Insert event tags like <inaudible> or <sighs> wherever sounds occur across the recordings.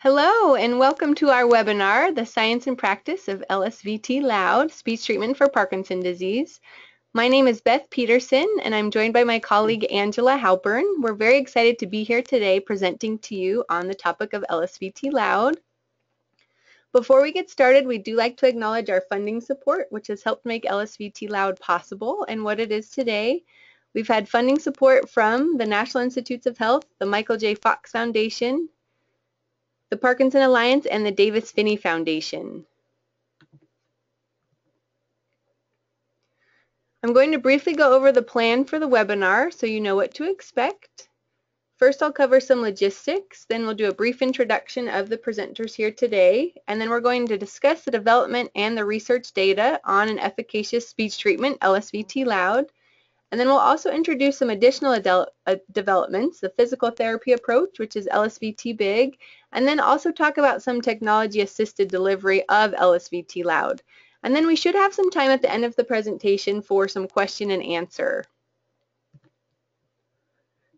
Hello and welcome to our webinar, The Science and Practice of LSVT Loud, Speech Treatment for Parkinson Disease. My name is Beth Peterson and I'm joined by my colleague Angela Halpern. We're very excited to be here today presenting to you on the topic of LSVT Loud. Before we get started, we do like to acknowledge our funding support, which has helped make LSVT Loud possible and what it is today. We've had funding support from the National Institutes of Health, the Michael J. Fox Foundation, the Parkinson Alliance, and the Davis Phinney Foundation. I'm going to briefly go over the plan for the webinar so you know what to expect. First, I'll cover some logistics, then we'll do a brief introduction of the presenters here today, and then we're going to discuss the development and the research data on an efficacious speech treatment, LSVT Loud, and then we'll also introduce some additional uh, developments, the physical therapy approach, which is LSVT Big, and then also talk about some technology-assisted delivery of LSVT Loud. And then we should have some time at the end of the presentation for some question and answer.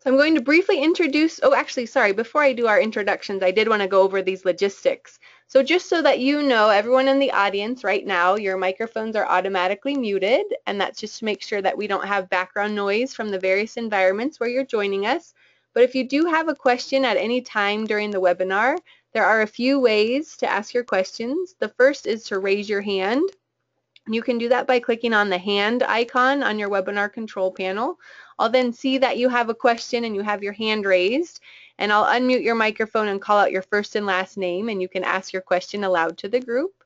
So I'm going to briefly introduce, oh actually sorry, before I do our introductions I did want to go over these logistics. So just so that you know, everyone in the audience right now, your microphones are automatically muted and that's just to make sure that we don't have background noise from the various environments where you're joining us. But if you do have a question at any time during the webinar, there are a few ways to ask your questions. The first is to raise your hand. You can do that by clicking on the hand icon on your webinar control panel. I'll then see that you have a question and you have your hand raised and I'll unmute your microphone and call out your first and last name and you can ask your question aloud to the group.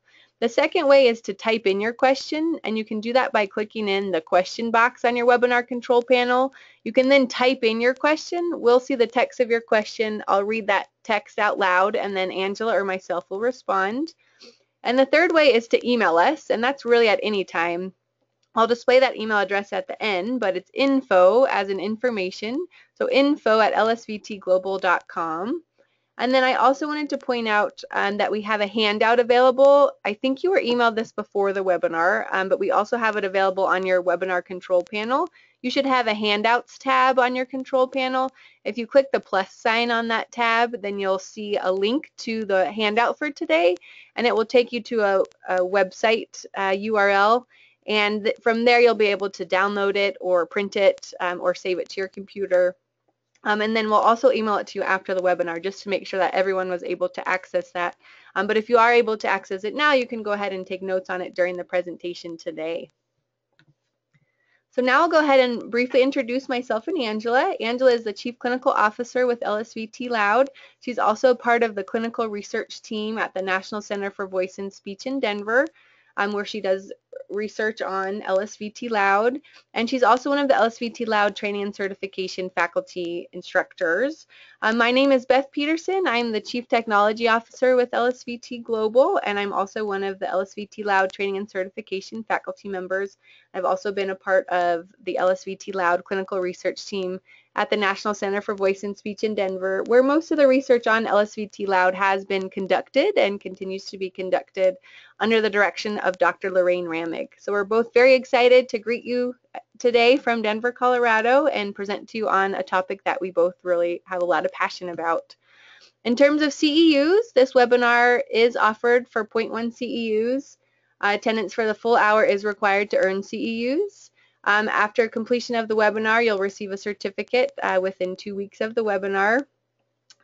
The second way is to type in your question and you can do that by clicking in the question box on your webinar control panel. You can then type in your question. We'll see the text of your question. I'll read that text out loud and then Angela or myself will respond. And the third way is to email us and that's really at any time. I'll display that email address at the end, but it's info as in information. So info at lsvtglobal.com. And then I also wanted to point out um, that we have a handout available. I think you were emailed this before the webinar, um, but we also have it available on your webinar control panel. You should have a handouts tab on your control panel. If you click the plus sign on that tab, then you'll see a link to the handout for today, and it will take you to a, a website uh, URL and from there you'll be able to download it or print it um, or save it to your computer. Um, and then we'll also email it to you after the webinar just to make sure that everyone was able to access that. Um, but if you are able to access it now, you can go ahead and take notes on it during the presentation today. So now I'll go ahead and briefly introduce myself and Angela. Angela is the Chief Clinical Officer with LSVT Loud. She's also part of the clinical research team at the National Center for Voice and Speech in Denver um, where she does research on LSVT Loud, and she's also one of the LSVT Loud training and certification faculty instructors. Um, my name is Beth Peterson. I'm the Chief Technology Officer with LSVT Global, and I'm also one of the LSVT Loud training and certification faculty members. I've also been a part of the LSVT Loud clinical research team at the National Center for Voice and Speech in Denver, where most of the research on LSVT Loud has been conducted and continues to be conducted under the direction of Dr. Lorraine Ramig. So we're both very excited to greet you today from Denver, Colorado, and present to you on a topic that we both really have a lot of passion about. In terms of CEUs, this webinar is offered for 0.1 CEUs. Attendance for the full hour is required to earn CEUs. Um, after completion of the webinar, you'll receive a certificate uh, within two weeks of the webinar.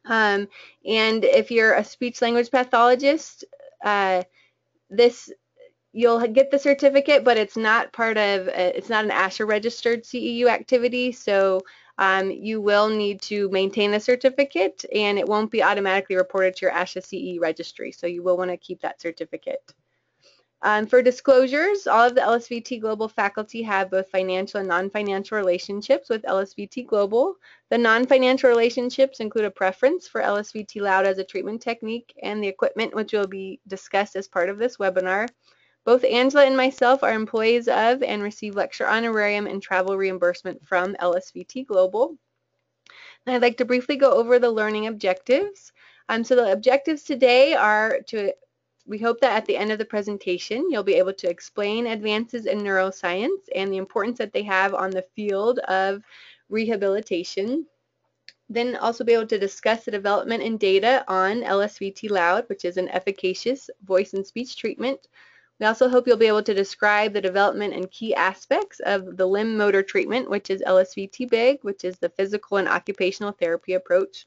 Um, and if you're a speech language pathologist, uh, this you'll get the certificate, but it's not part of, uh, it's not an ASHA registered CEU activity, so um, you will need to maintain the certificate and it won't be automatically reported to your ASHA CE registry, so you will want to keep that certificate. Um, for disclosures, all of the LSVT Global faculty have both financial and non-financial relationships with LSVT Global. The non-financial relationships include a preference for LSVT Loud as a treatment technique and the equipment which will be discussed as part of this webinar. Both Angela and myself are employees of and receive lecture honorarium and travel reimbursement from LSVT Global. And I'd like to briefly go over the learning objectives. Um, so the objectives today are to we hope that at the end of the presentation, you'll be able to explain advances in neuroscience and the importance that they have on the field of rehabilitation. Then also be able to discuss the development and data on LSVT Loud, which is an efficacious voice and speech treatment. We also hope you'll be able to describe the development and key aspects of the limb motor treatment, which is LSVT BIG, which is the physical and occupational therapy approach.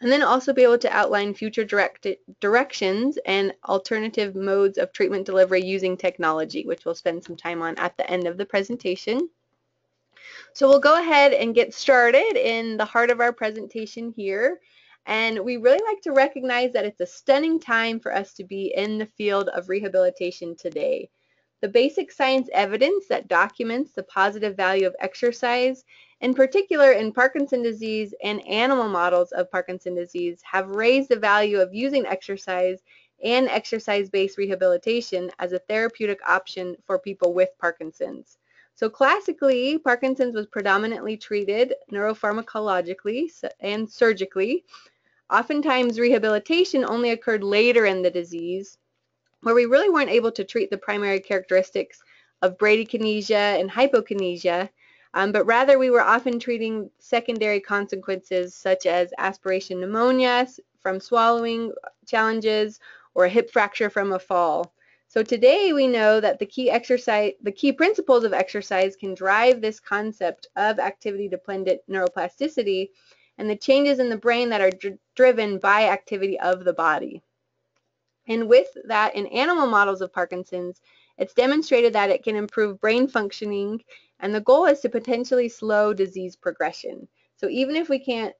And then also be able to outline future direct directions and alternative modes of treatment delivery using technology, which we'll spend some time on at the end of the presentation. So we'll go ahead and get started in the heart of our presentation here. And we really like to recognize that it's a stunning time for us to be in the field of rehabilitation today. The basic science evidence that documents the positive value of exercise, in particular in Parkinson disease and animal models of Parkinson disease, have raised the value of using exercise and exercise-based rehabilitation as a therapeutic option for people with Parkinson's. So classically, Parkinson's was predominantly treated neuropharmacologically and surgically. Oftentimes, rehabilitation only occurred later in the disease, where we really weren't able to treat the primary characteristics of bradykinesia and hypokinesia, um, but rather we were often treating secondary consequences such as aspiration pneumonia from swallowing challenges or a hip fracture from a fall. So today we know that the key exercise, the key principles of exercise can drive this concept of activity-dependent neuroplasticity and the changes in the brain that are dr driven by activity of the body. And with that, in animal models of Parkinson's, it's demonstrated that it can improve brain functioning, and the goal is to potentially slow disease progression. So even if we can't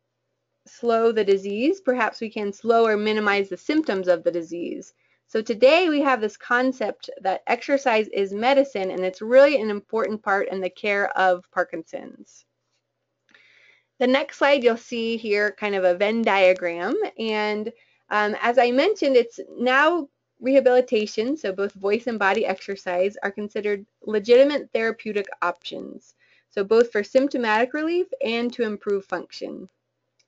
slow the disease, perhaps we can slow or minimize the symptoms of the disease. So today we have this concept that exercise is medicine and it's really an important part in the care of Parkinson's. The next slide you'll see here kind of a Venn diagram and um, as I mentioned it's now rehabilitation, so both voice and body exercise are considered legitimate therapeutic options. So both for symptomatic relief and to improve function.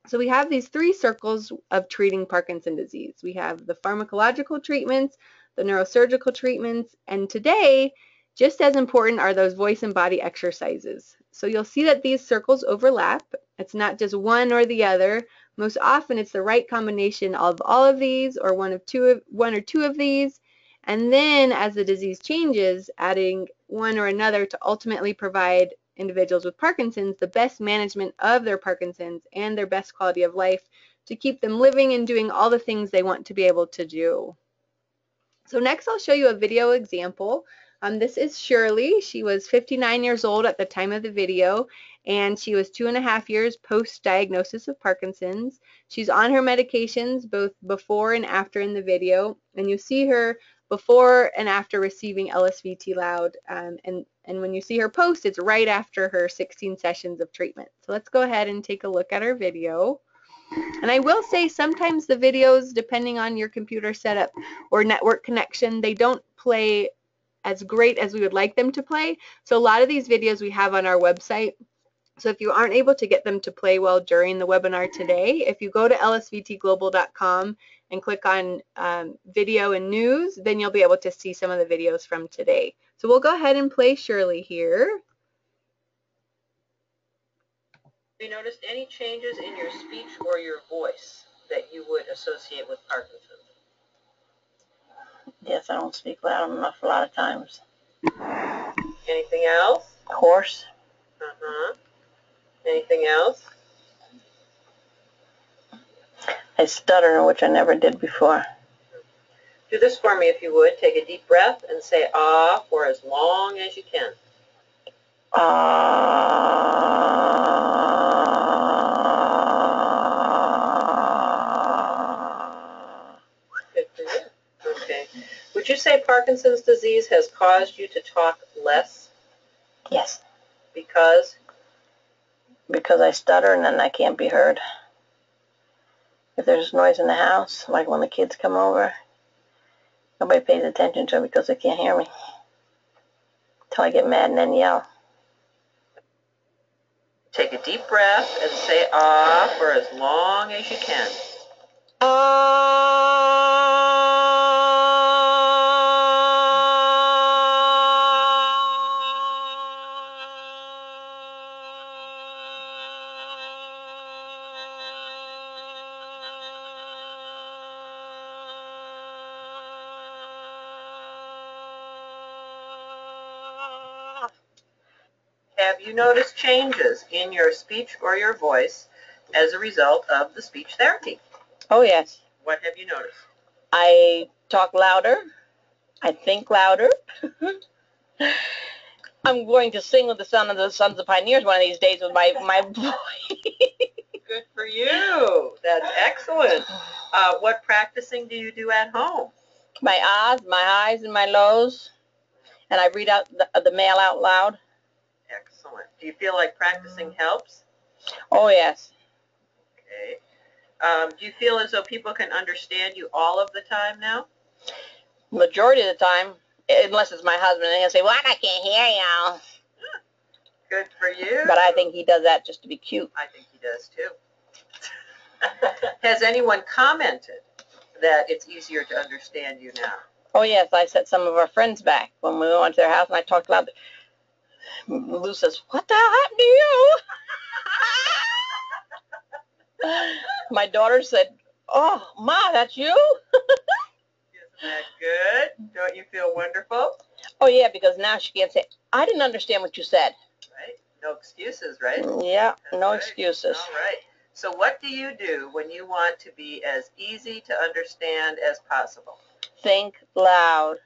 So we have these three circles of treating Parkinson disease. We have the pharmacological treatments, the neurosurgical treatments, and today, just as important are those voice and body exercises. So you'll see that these circles overlap. It's not just one or the other. Most often it's the right combination of all of these or one of two of, one or two of these. And then as the disease changes, adding one or another to ultimately provide individuals with Parkinson's the best management of their Parkinson's and their best quality of life to keep them living and doing all the things they want to be able to do. So next I'll show you a video example. Um, this is Shirley. She was 59 years old at the time of the video and she was two and a half years post-diagnosis of Parkinson's. She's on her medications both before and after in the video and you see her before and after receiving LSVT Loud. Um, and, and when you see her post, it's right after her 16 sessions of treatment. So let's go ahead and take a look at our video. And I will say sometimes the videos, depending on your computer setup or network connection, they don't play as great as we would like them to play. So a lot of these videos we have on our website. So if you aren't able to get them to play well during the webinar today, if you go to lsvtglobal.com and click on um, video and news, then you'll be able to see some of the videos from today. So we'll go ahead and play Shirley here. Have you noticed any changes in your speech or your voice that you would associate with Parkinson's? Yes, I don't speak loud enough a lot of times. Anything else? Hoarse. Uh-huh. Anything else? I stutter, which I never did before. Do this for me if you would. Take a deep breath and say ah for as long as you can. Ah. Good for you. Okay. Would you say Parkinson's disease has caused you to talk less Yes, because? because I stutter and then I can't be heard. If there's noise in the house, like when the kids come over, nobody pays attention to it because they can't hear me. Until I get mad and then yell. Take a deep breath and say ah for as long as you can. You noticed changes in your speech or your voice as a result of the speech therapy? Oh, yes. What have you noticed? I talk louder. I think louder. <laughs> I'm going to sing with the Son of the Sons of Pioneers one of these days with my, my <laughs> voice. Good for you. That's excellent. <sighs> Uh, what practicing do you do at home? my ahs, my highs, and my lows. And I read out the, the mail out loud. Excellent. Do you feel like practicing helps? Oh, yes. Okay. Um, do you feel as though people can understand you all of the time now? Majority of the time, unless it's my husband, and he'll say, well, I can't hear you. Good for you. But I think he does that just to be cute. I think he does too. <laughs> Has anyone commented that it's easier to understand you now? Oh, yes, I set some of our friends back when we went to their house and I talked loud. Lou says, what the hell happened to you? My daughter said, oh, Ma, that's you? Isn't that good? Don't you feel wonderful? Oh, yeah, because now she can't say, I didn't understand what you said. Right? No excuses, right? Mm, yeah, That's no right. excuses. All right. So what do you do when you want to be as easy to understand as possible? Think loud.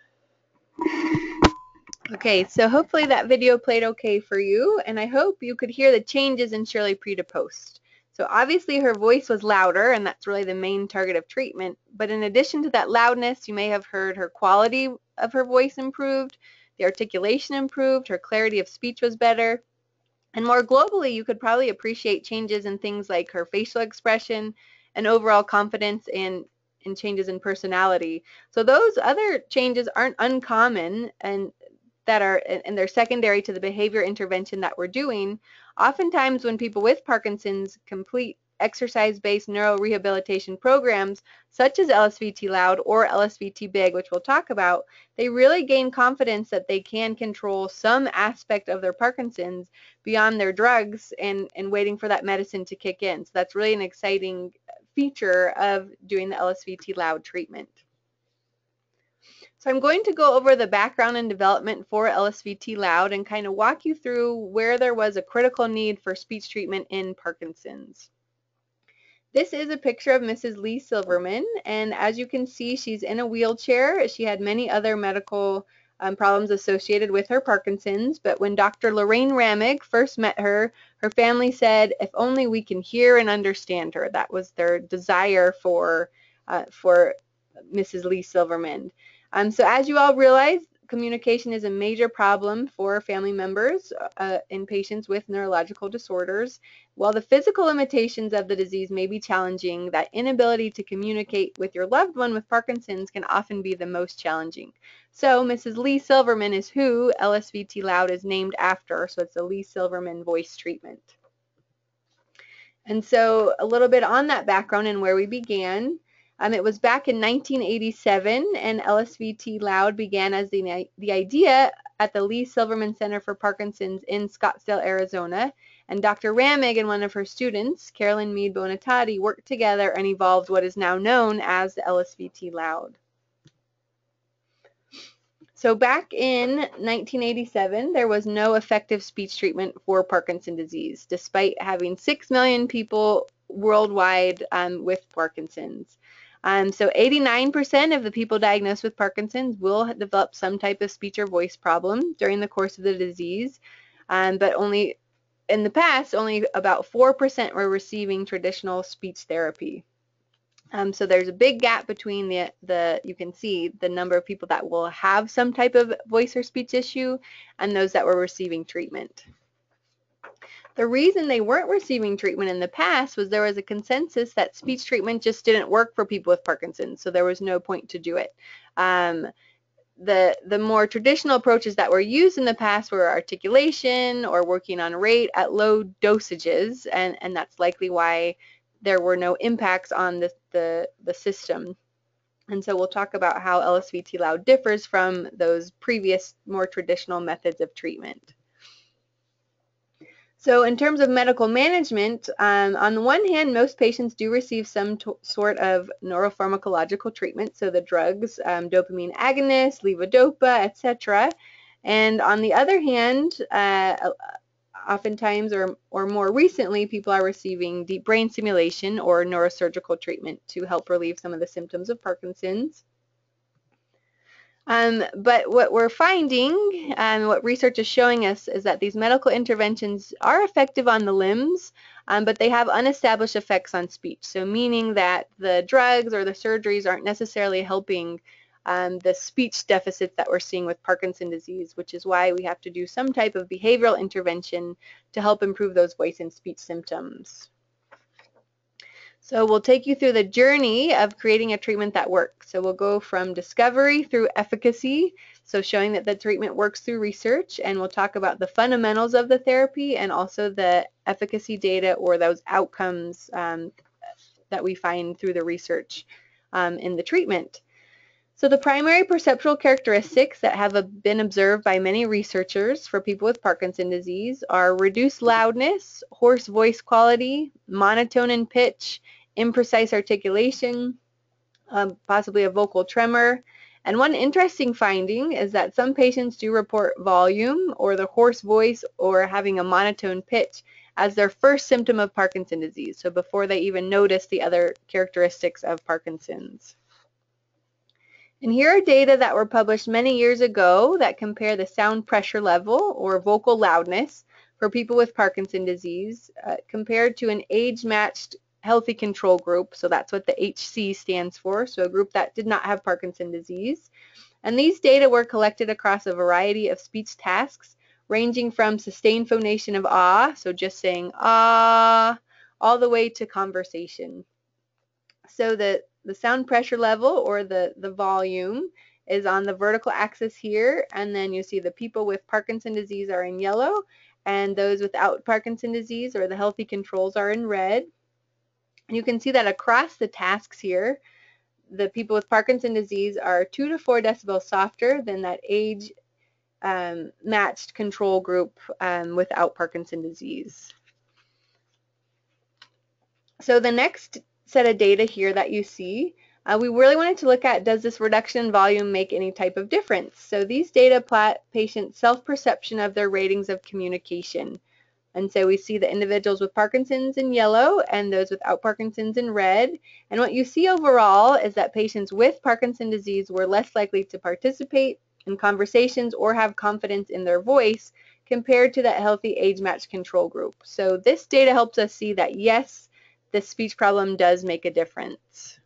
Okay, so hopefully that video played okay for you, and I hope you could hear the changes in Shirley pre to post. So obviously her voice was louder, and that's really the main target of treatment, but in addition to that loudness, you may have heard her quality of her voice improved, the articulation improved, her clarity of speech was better, and more globally, you could probably appreciate changes in things like her facial expression and overall confidence and, and changes in personality. So those other changes aren't uncommon and that are and they're secondary to the behavior intervention that we're doing. Oftentimes when people with Parkinson's complete exercise-based neurorehabilitation programs such as LSVT Loud or LSVT Big, which we'll talk about, they really gain confidence that they can control some aspect of their Parkinson's beyond their drugs and, and waiting for that medicine to kick in. So that's really an exciting feature of doing the LSVT Loud treatment. So I'm going to go over the background and development for LSVT Loud and kind of walk you through where there was a critical need for speech treatment in Parkinson's. This is a picture of Mrs. Lee Silverman, and as you can see, she's in a wheelchair. She had many other medical um, problems associated with her Parkinson's, but when Dr. Lorraine Ramig first met her, her family said, if only we can hear and understand her. That was their desire for, uh, for Mrs. Lee Silverman. Um, so as you all realize, communication is a major problem for family members uh, in patients with neurological disorders. While the physical limitations of the disease may be challenging, that inability to communicate with your loved one with Parkinson's can often be the most challenging. So Mrs. Lee Silverman is who LSVT Loud is named after, so it's the Lee Silverman voice treatment. And so a little bit on that background and where we began. Um, it was back in 1987 and LSVT Loud began as the, the idea at the Lee Silverman Center for Parkinson's in Scottsdale, Arizona. And Dr. Ramig and one of her students, Carolyn Mead Bonitati, worked together and evolved what is now known as the LSVT Loud. So back in 1987, there was no effective speech treatment for Parkinson's disease, despite having 6 million people worldwide um, with Parkinson's. Um, so 89% of the people diagnosed with Parkinson's will develop some type of speech or voice problem during the course of the disease, um, but only in the past, only about 4% were receiving traditional speech therapy. Um, so there's a big gap between the, the, you can see the number of people that will have some type of voice or speech issue and those that were receiving treatment. The reason they weren't receiving treatment in the past was there was a consensus that speech treatment just didn't work for people with Parkinson's, so there was no point to do it. Um, the, the more traditional approaches that were used in the past were articulation or working on rate at low dosages, and, and that's likely why there were no impacts on the, the, the system. And so we'll talk about how LSVT Loud differs from those previous more traditional methods of treatment. So in terms of medical management, um, on the one hand, most patients do receive some sort of neuropharmacological treatment, so the drugs, um, dopamine agonists, levodopa, etc. And on the other hand, uh, oftentimes or, or more recently, people are receiving deep brain stimulation or neurosurgical treatment to help relieve some of the symptoms of Parkinson's. Um, but what we're finding and what research is showing us is that these medical interventions are effective on the limbs, um, but they have unestablished effects on speech. So meaning that the drugs or the surgeries aren't necessarily helping um, the speech deficits that we're seeing with Parkinson disease, which is why we have to do some type of behavioral intervention to help improve those voice and speech symptoms. So we'll take you through the journey of creating a treatment that works. So we'll go from discovery through efficacy, so showing that the treatment works through research, and we'll talk about the fundamentals of the therapy and also the efficacy data or those outcomes um, that we find through the research um, in the treatment. So the primary perceptual characteristics that have been observed by many researchers for people with Parkinson disease are reduced loudness, hoarse voice quality, monotone in pitch, imprecise articulation, um, possibly a vocal tremor. And one interesting finding is that some patients do report volume or the hoarse voice or having a monotone pitch as their first symptom of Parkinson disease, so before they even notice the other characteristics of Parkinson's. And here are data that were published many years ago that compare the sound pressure level or vocal loudness for people with Parkinson disease uh, compared to an age-matched healthy control group. So that's what the HC stands for, so a group that did not have Parkinson disease. And these data were collected across a variety of speech tasks ranging from sustained phonation of ah, so just saying ah, all the way to conversation. So the the sound pressure level or the, the volume is on the vertical axis here and then you see the people with Parkinson disease are in yellow and those without Parkinson disease or the healthy controls are in red. You can see that across the tasks here the people with Parkinson disease are 2 to 4 decibels softer than that age um, matched control group um, without Parkinson disease. So the next set of data here that you see, uh, we really wanted to look at does this reduction in volume make any type of difference. So these data plot patients' self-perception of their ratings of communication. And so we see the individuals with Parkinson's in yellow and those without Parkinson's in red. And what you see overall is that patients with Parkinson's disease were less likely to participate in conversations or have confidence in their voice compared to that healthy age-matched control group. So this data helps us see that yes, the speech problem does make a difference.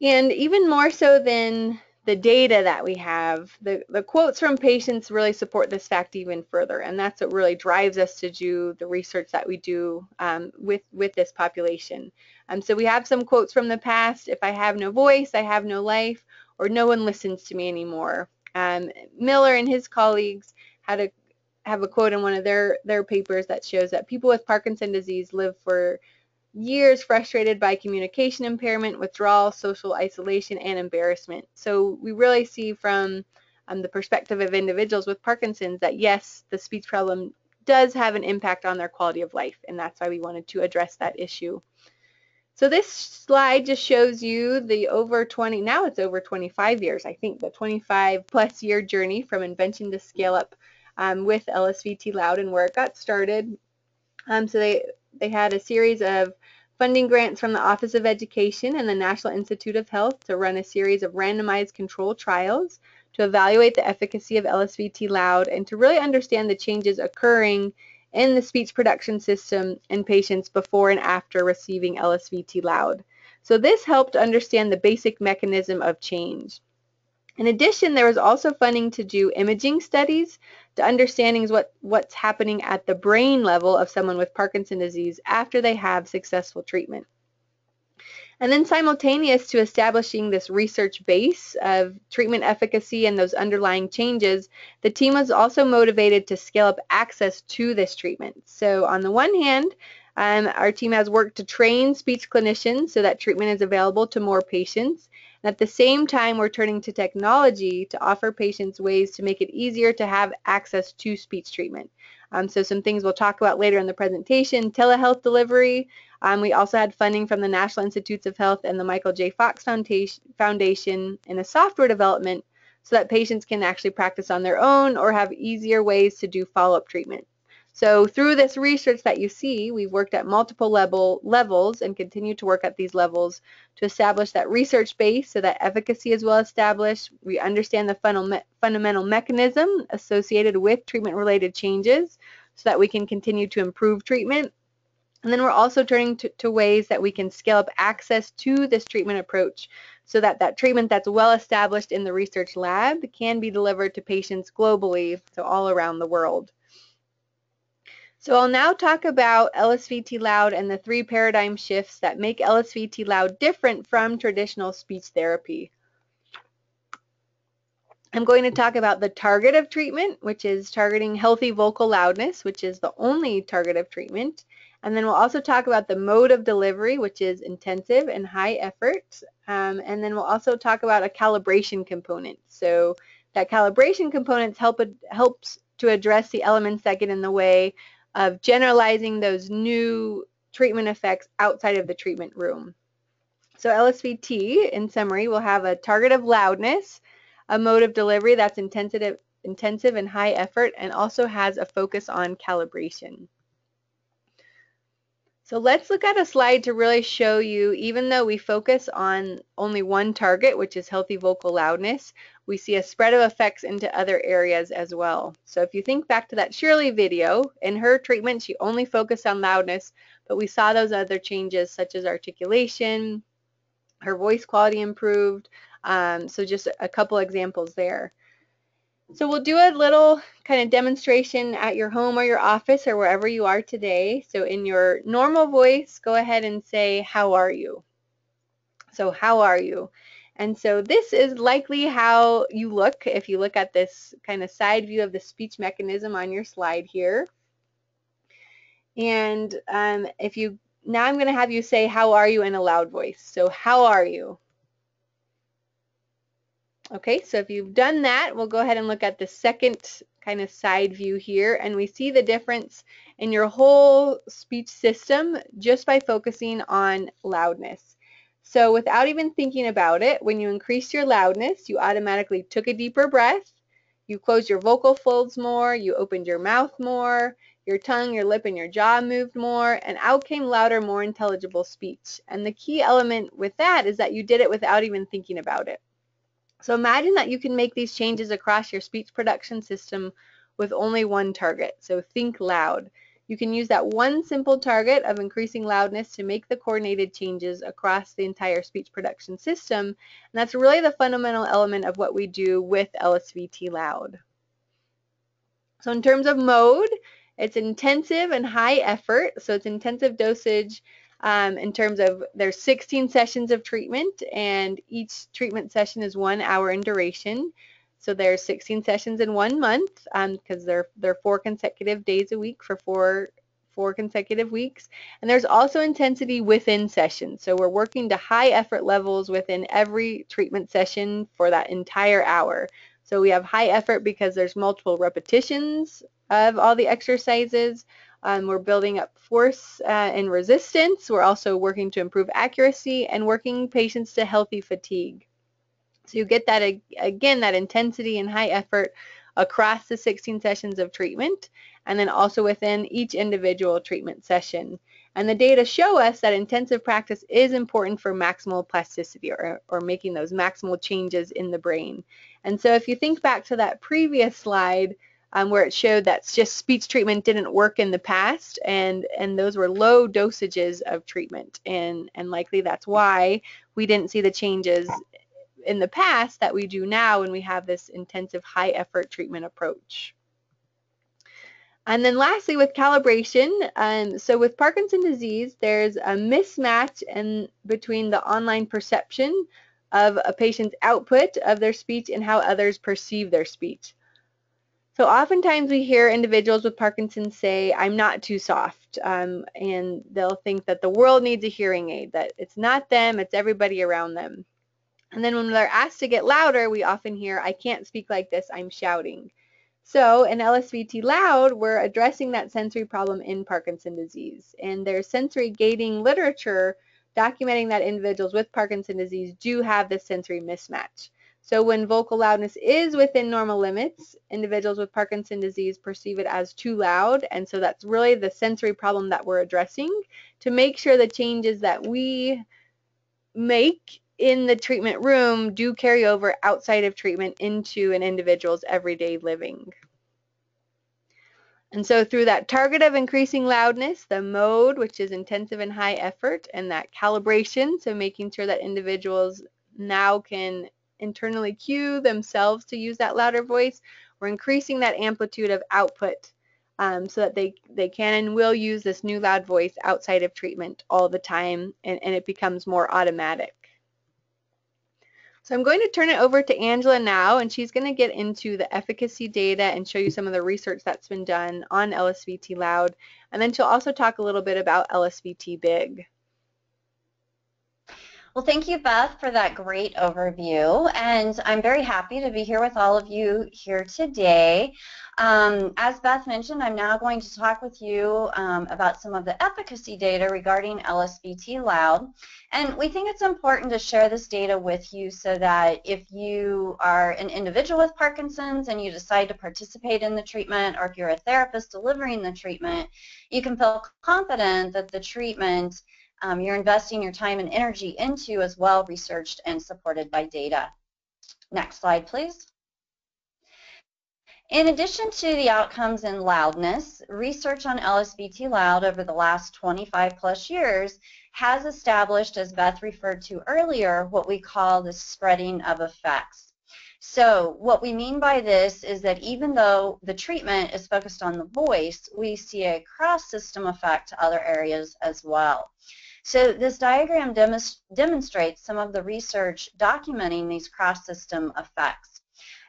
And even more so than the data that we have, the, the quotes from patients really support this fact even further. And that's what really drives us to do the research that we do um, with, with this population. Um, so we have some quotes from the past, if I have no voice, I have no life, or no one listens to me anymore. Um, Miller and his colleagues had a have a quote in one of their their papers that shows that people with Parkinson disease live for years frustrated by communication impairment, withdrawal, social isolation, and embarrassment. So we really see from um, the perspective of individuals with Parkinson's that yes, the speech problem does have an impact on their quality of life, and that's why we wanted to address that issue. So this slide just shows you the over 20, now it's over 25 years, I think, the 25 plus year journey from invention to scale up um, with LSVT Loud and where it got started. Um, so they, they had a series of funding grants from the Office of Education and the National Institute of Health to run a series of randomized control trials to evaluate the efficacy of LSVT Loud and to really understand the changes occurring in the speech production system in patients before and after receiving LSVT Loud. So this helped understand the basic mechanism of change. In addition, there was also funding to do imaging studies to understanding what, what's happening at the brain level of someone with Parkinson's disease after they have successful treatment. And then simultaneous to establishing this research base of treatment efficacy and those underlying changes, the team was also motivated to scale up access to this treatment. So on the one hand, um, our team has worked to train speech clinicians so that treatment is available to more patients. At the same time, we're turning to technology to offer patients ways to make it easier to have access to speech treatment. Um, so some things we'll talk about later in the presentation, telehealth delivery. Um, we also had funding from the National Institutes of Health and the Michael J. Fox Foundation in a software development so that patients can actually practice on their own or have easier ways to do follow-up treatment. So through this research that you see, we've worked at multiple level levels and continue to work at these levels to establish that research base so that efficacy is well established. We understand the fundamental mechanism associated with treatment-related changes so that we can continue to improve treatment. And then we're also turning to, to ways that we can scale up access to this treatment approach so that that treatment that's well established in the research lab can be delivered to patients globally, so all around the world. So I'll now talk about LSVT Loud and the three paradigm shifts that make LSVT Loud different from traditional speech therapy. I'm going to talk about the target of treatment, which is targeting healthy vocal loudness, which is the only target of treatment. And then we'll also talk about the mode of delivery, which is intensive and high effort. Um, and then we'll also talk about a calibration component. So that calibration component help, helps to address the elements that get in the way of generalizing those new treatment effects outside of the treatment room. So LSVT, in summary, will have a target of loudness, a mode of delivery that's intensive, intensive and high effort, and also has a focus on calibration. So let's look at a slide to really show you, even though we focus on only one target, which is healthy vocal loudness, we see a spread of effects into other areas as well. So if you think back to that Shirley video, in her treatment, she only focused on loudness, but we saw those other changes such as articulation, her voice quality improved. Um, so just a couple examples there. So we'll do a little kind of demonstration at your home or your office or wherever you are today. So in your normal voice, go ahead and say, how are you? So how are you? And so this is likely how you look if you look at this kind of side view of the speech mechanism on your slide here. And um, if you, now I'm going to have you say, how are you in a loud voice. So how are you? Okay, so if you've done that, we'll go ahead and look at the second kind of side view here, and we see the difference in your whole speech system just by focusing on loudness. So without even thinking about it, when you increase your loudness, you automatically took a deeper breath, you closed your vocal folds more, you opened your mouth more, your tongue, your lip, and your jaw moved more, and out came louder, more intelligible speech. And the key element with that is that you did it without even thinking about it. So imagine that you can make these changes across your speech production system with only one target. So think loud. You can use that one simple target of increasing loudness to make the coordinated changes across the entire speech production system. And that's really the fundamental element of what we do with LSVT Loud. So in terms of mode, it's intensive and high effort. So it's intensive dosage um, in terms of there's 16 sessions of treatment and each treatment session is one hour in duration. So there's 16 sessions in one month because um, they're, they're four consecutive days a week for four four consecutive weeks. And there's also intensity within sessions. So we're working to high effort levels within every treatment session for that entire hour. So we have high effort because there's multiple repetitions of all the exercises. Um, we're building up force uh, and resistance. We're also working to improve accuracy and working patients to healthy fatigue. So you get that, again, that intensity and high effort across the 16 sessions of treatment and then also within each individual treatment session. And the data show us that intensive practice is important for maximal plasticity or, or making those maximal changes in the brain. And so if you think back to that previous slide, um, where it showed that just speech treatment didn't work in the past and and those were low dosages of treatment and and likely that's why we didn't see the changes in the past that we do now when we have this intensive high effort treatment approach. And then lastly with calibration, um, so with Parkinson disease there's a mismatch in between the online perception of a patient's output of their speech and how others perceive their speech. So oftentimes we hear individuals with Parkinson's say, I'm not too soft, um, and they'll think that the world needs a hearing aid, that it's not them, it's everybody around them. And then when they're asked to get louder, we often hear, I can't speak like this, I'm shouting. So in LSVT Loud, we're addressing that sensory problem in Parkinson's disease. And there's sensory gating literature documenting that individuals with Parkinson's disease do have this sensory mismatch. So when vocal loudness is within normal limits, individuals with Parkinson disease perceive it as too loud. And so that's really the sensory problem that we're addressing to make sure the changes that we make in the treatment room do carry over outside of treatment into an individual's everyday living. And so through that target of increasing loudness, the mode, which is intensive and high effort, and that calibration, so making sure that individuals now can internally cue themselves to use that louder voice, we're increasing that amplitude of output um, so that they, they can and will use this new loud voice outside of treatment all the time and, and it becomes more automatic. So I'm going to turn it over to Angela now, and she's going to get into the efficacy data and show you some of the research that's been done on LSVT Loud. And then she'll also talk a little bit about LSVT Big. Well, thank you, Beth, for that great overview. And I'm very happy to be here with all of you here today. Um, as Beth mentioned, I'm now going to talk with you um, about some of the efficacy data regarding LSVT Loud. And we think it's important to share this data with you so that if you are an individual with Parkinson's and you decide to participate in the treatment, or if you're a therapist delivering the treatment, you can feel confident that the treatment um, you're investing your time and energy into is well researched and supported by data. Next slide, please. In addition to the outcomes in loudness, research on LSVT loud over the last 25 plus years has established, as Beth referred to earlier, what we call the spreading of effects. So what we mean by this is that even though the treatment is focused on the voice, we see a cross-system effect to other areas as well. So this diagram demonstrates some of the research documenting these cross-system effects.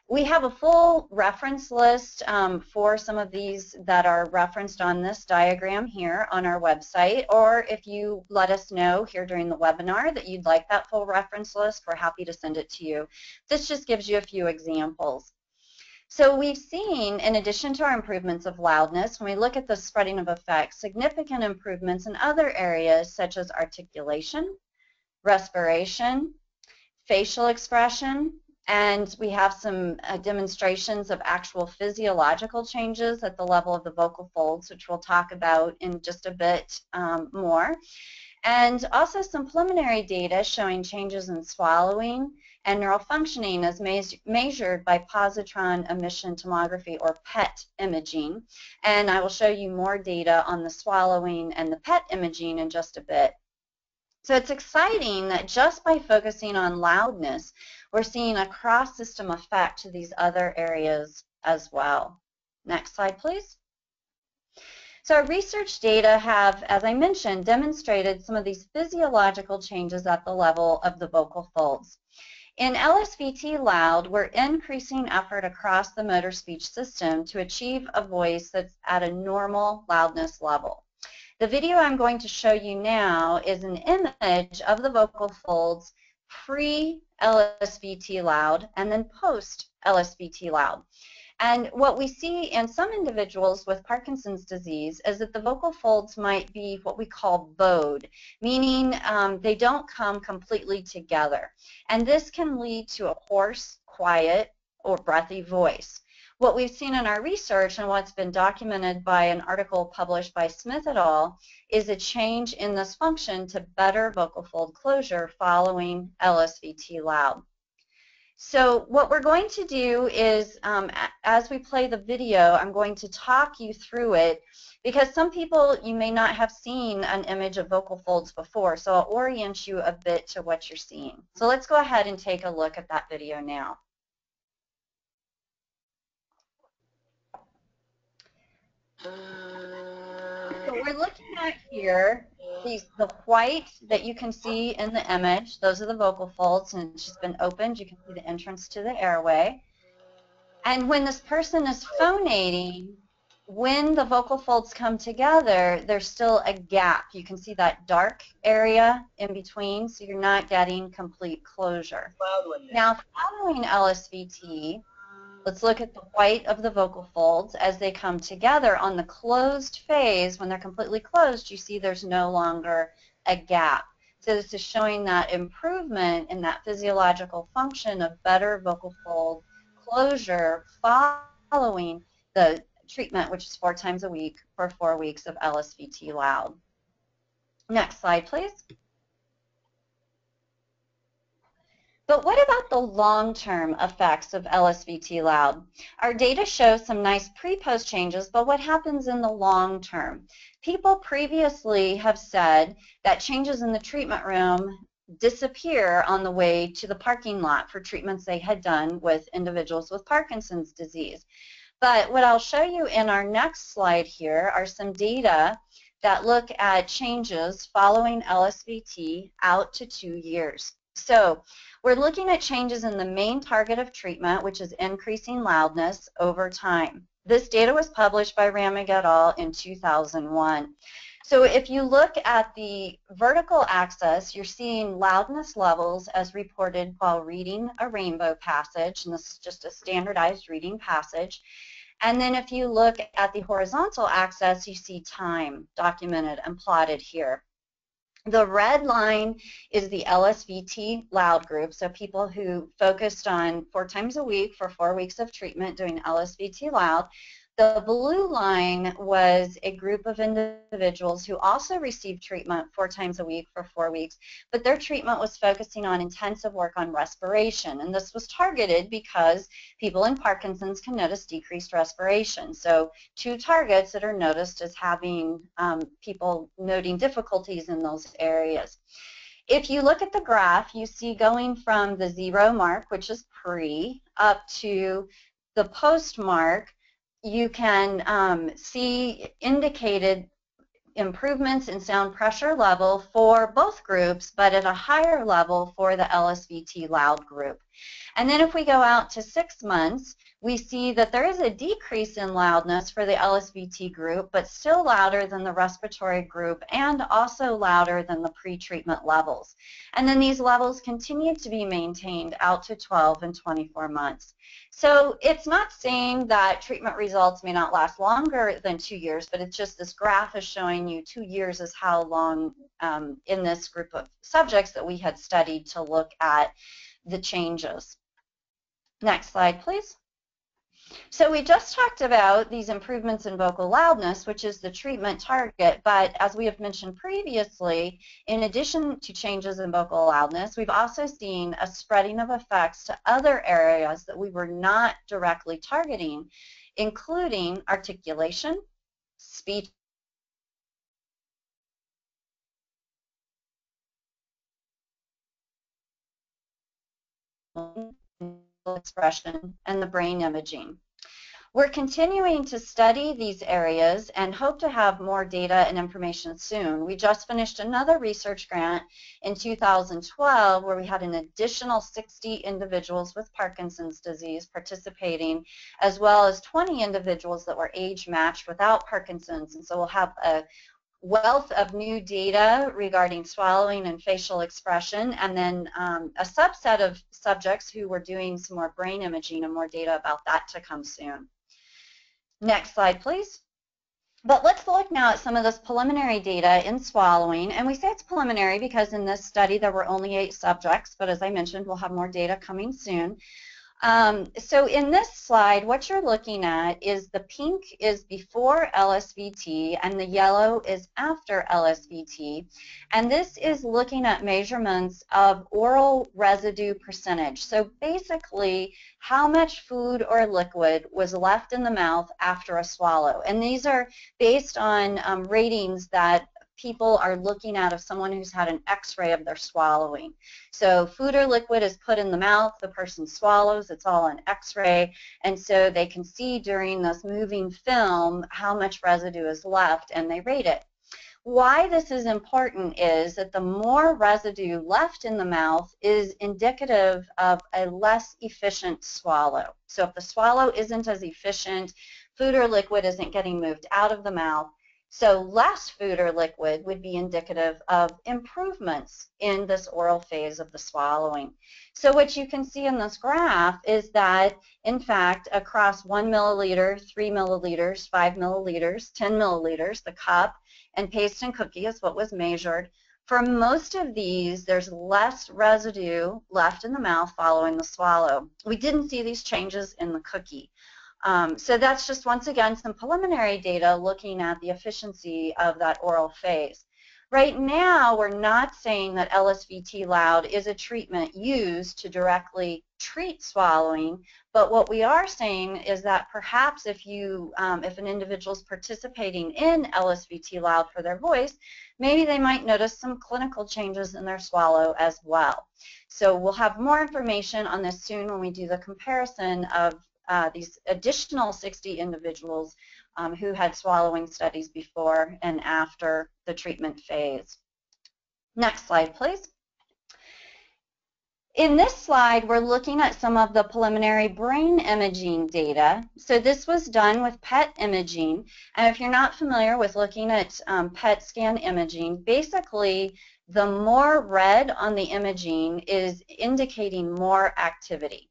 We have a full reference list um, for some of these that are referenced on this diagram here on our website, or if you let us know here during the webinar that you'd like that full reference list, we're happy to send it to you. This just gives you a few examples. So we've seen, in addition to our improvements of loudness, when we look at the spreading of effects, significant improvements in other areas such as articulation, respiration, facial expression, and we have some uh, demonstrations of actual physiological changes at the level of the vocal folds, which we'll talk about in just a bit um, more. And also some preliminary data showing changes in swallowing and neural functioning as measured by positron emission tomography or PET imaging. And I will show you more data on the swallowing and the PET imaging in just a bit. So it's exciting that just by focusing on loudness, we're seeing a cross-system effect to these other areas as well. Next slide, please. So our research data have, as I mentioned, demonstrated some of these physiological changes at the level of the vocal folds. In LSVT Loud, we're increasing effort across the motor speech system to achieve a voice that's at a normal loudness level. The video I'm going to show you now is an image of the vocal folds pre-LSVT loud and then post-LSVT loud. And what we see in some individuals with Parkinson's disease is that the vocal folds might be what we call bowed, meaning um, they don't come completely together. And this can lead to a hoarse, quiet, or breathy voice. What we've seen in our research and what's been documented by an article published by Smith et al. is a change in this function to better vocal fold closure following LSVT loud. So what we're going to do is, um, as we play the video, I'm going to talk you through it because some people, you may not have seen an image of vocal folds before, so I'll orient you a bit to what you're seeing. So let's go ahead and take a look at that video now. So we're looking at here these the white that you can see in the image. Those are the vocal folds, and it's just been opened. You can see the entrance to the airway. And when this person is phonating, when the vocal folds come together, there's still a gap. You can see that dark area in between, so you're not getting complete closure. Now, following LSVT, Let's look at the white of the vocal folds as they come together on the closed phase. When they're completely closed, you see there's no longer a gap. So this is showing that improvement in that physiological function of better vocal fold closure following the treatment, which is four times a week for four weeks of LSVT loud. Next slide, please. But what about the long-term effects of LSVT loud? Our data shows some nice pre-post changes, but what happens in the long term? People previously have said that changes in the treatment room disappear on the way to the parking lot for treatments they had done with individuals with Parkinson's disease. But what I'll show you in our next slide here are some data that look at changes following LSVT out to two years. So we're looking at changes in the main target of treatment, which is increasing loudness over time. This data was published by Ramig et al. in 2001. So if you look at the vertical axis, you're seeing loudness levels as reported while reading a rainbow passage, and this is just a standardized reading passage. And then if you look at the horizontal axis, you see time documented and plotted here. The red line is the LSVT loud group, so people who focused on four times a week for four weeks of treatment doing LSVT loud. The blue line was a group of individuals who also received treatment four times a week for four weeks, but their treatment was focusing on intensive work on respiration. And this was targeted because people in Parkinson's can notice decreased respiration. So two targets that are noticed as having um, people noting difficulties in those areas. If you look at the graph, you see going from the zero mark, which is pre, up to the post mark, you can um, see indicated improvements in sound pressure level for both groups, but at a higher level for the LSVT loud group. And then if we go out to six months, we see that there is a decrease in loudness for the LSVT group, but still louder than the respiratory group and also louder than the pre-treatment levels. And then these levels continue to be maintained out to 12 and 24 months. So it's not saying that treatment results may not last longer than two years, but it's just this graph is showing you two years is how long um, in this group of subjects that we had studied to look at the changes. Next slide, please. So we just talked about these improvements in vocal loudness, which is the treatment target, but as we have mentioned previously, in addition to changes in vocal loudness, we've also seen a spreading of effects to other areas that we were not directly targeting, including articulation, speech, expression, and the brain imaging. We're continuing to study these areas and hope to have more data and information soon. We just finished another research grant in 2012 where we had an additional 60 individuals with Parkinson's disease participating, as well as 20 individuals that were age matched without Parkinson's. And so we'll have a wealth of new data regarding swallowing and facial expression, and then um, a subset of subjects who were doing some more brain imaging and more data about that to come soon. Next slide, please. But let's look now at some of this preliminary data in swallowing. And we say it's preliminary because in this study there were only eight subjects, but as I mentioned, we'll have more data coming soon. Um, so in this slide, what you're looking at is the pink is before LSVT and the yellow is after LSVT. And this is looking at measurements of oral residue percentage. So basically, how much food or liquid was left in the mouth after a swallow. And these are based on um, ratings that people are looking at of someone who's had an x-ray of their swallowing. So food or liquid is put in the mouth, the person swallows, it's all an x-ray, and so they can see during this moving film how much residue is left and they rate it. Why this is important is that the more residue left in the mouth is indicative of a less efficient swallow. So if the swallow isn't as efficient, food or liquid isn't getting moved out of the mouth, so less food or liquid would be indicative of improvements in this oral phase of the swallowing. So what you can see in this graph is that, in fact, across 1 milliliter, 3 milliliters, 5 milliliters, 10 milliliters, the cup and paste and cookie is what was measured. For most of these, there's less residue left in the mouth following the swallow. We didn't see these changes in the cookie. Um, so that's just, once again, some preliminary data looking at the efficiency of that oral phase. Right now, we're not saying that LSVT loud is a treatment used to directly treat swallowing, but what we are saying is that perhaps if you, um, if an individual is participating in LSVT loud for their voice, maybe they might notice some clinical changes in their swallow as well. So we'll have more information on this soon when we do the comparison of uh, these additional 60 individuals um, who had swallowing studies before and after the treatment phase. Next slide, please. In this slide, we're looking at some of the preliminary brain imaging data. So this was done with PET imaging. And if you're not familiar with looking at um, PET scan imaging, basically the more red on the imaging is indicating more activity.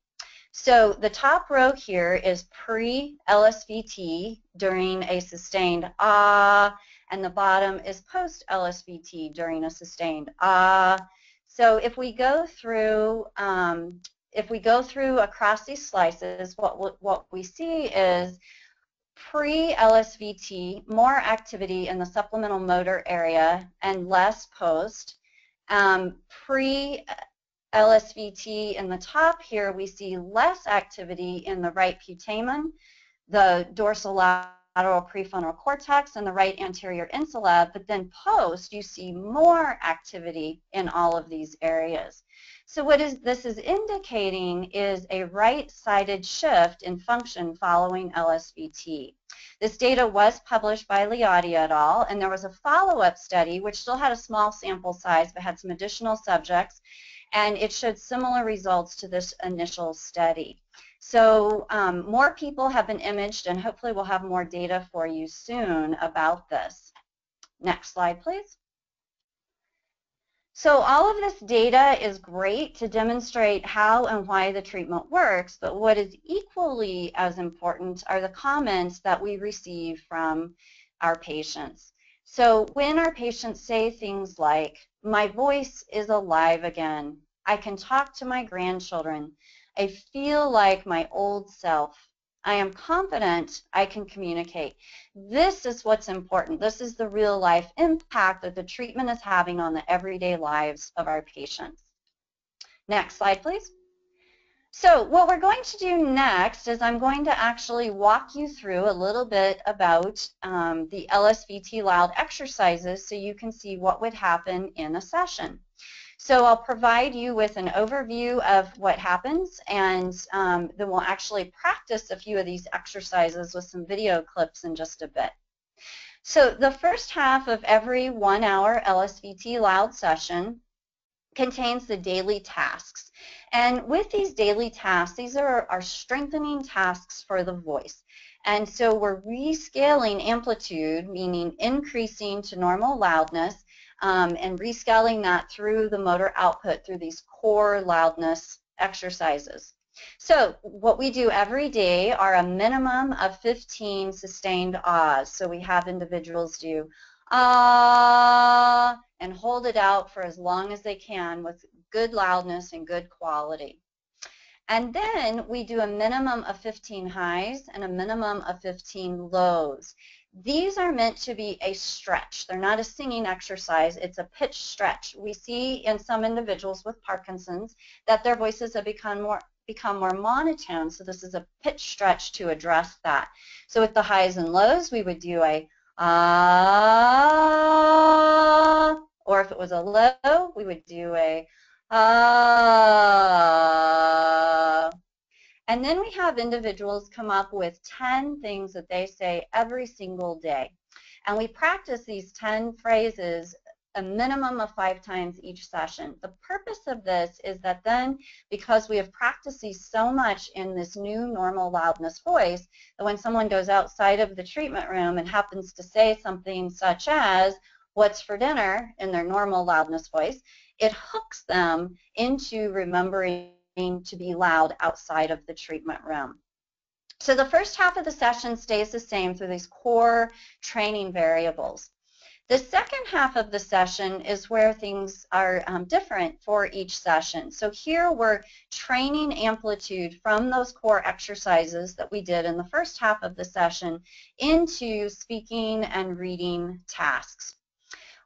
So the top row here is pre-LSVT during a sustained ah, and the bottom is post-LSVT during a sustained ah. So if we go through, um, if we go through across these slices, what what we see is pre-LSVT, more activity in the supplemental motor area and less post. Um, pre LSVT in the top here, we see less activity in the right putamen, the dorsolateral prefrontal cortex, and the right anterior insula, but then post, you see more activity in all of these areas. So what is this is indicating is a right-sided shift in function following LSVT. This data was published by Liotti et al., and there was a follow-up study which still had a small sample size but had some additional subjects and it showed similar results to this initial study. So um, more people have been imaged, and hopefully we'll have more data for you soon about this. Next slide, please. So all of this data is great to demonstrate how and why the treatment works, but what is equally as important are the comments that we receive from our patients. So when our patients say things like, my voice is alive again, I can talk to my grandchildren. I feel like my old self. I am confident I can communicate. This is what's important. This is the real life impact that the treatment is having on the everyday lives of our patients. Next slide, please. So what we're going to do next is I'm going to actually walk you through a little bit about um, the LSVT loud exercises so you can see what would happen in a session. So I'll provide you with an overview of what happens and um, then we'll actually practice a few of these exercises with some video clips in just a bit. So the first half of every one hour LSVT loud session contains the daily tasks. And with these daily tasks, these are our strengthening tasks for the voice. And so we're rescaling amplitude, meaning increasing to normal loudness, um, and rescaling that through the motor output through these core loudness exercises. So what we do every day are a minimum of 15 sustained ahs. So we have individuals do ah and hold it out for as long as they can with good loudness and good quality. And then we do a minimum of 15 highs and a minimum of 15 lows. These are meant to be a stretch. They're not a singing exercise. It's a pitch stretch. We see in some individuals with Parkinson's that their voices have become more become more monotone, so this is a pitch stretch to address that. So with the highs and lows, we would do a ah, or if it was a low, we would do a ah. And then we have individuals come up with 10 things that they say every single day. And we practice these 10 phrases a minimum of five times each session. The purpose of this is that then, because we have practiced these so much in this new normal loudness voice, that when someone goes outside of the treatment room and happens to say something such as, what's for dinner, in their normal loudness voice, it hooks them into remembering to be loud outside of the treatment room. So the first half of the session stays the same through these core training variables. The second half of the session is where things are um, different for each session. So here we're training amplitude from those core exercises that we did in the first half of the session into speaking and reading tasks.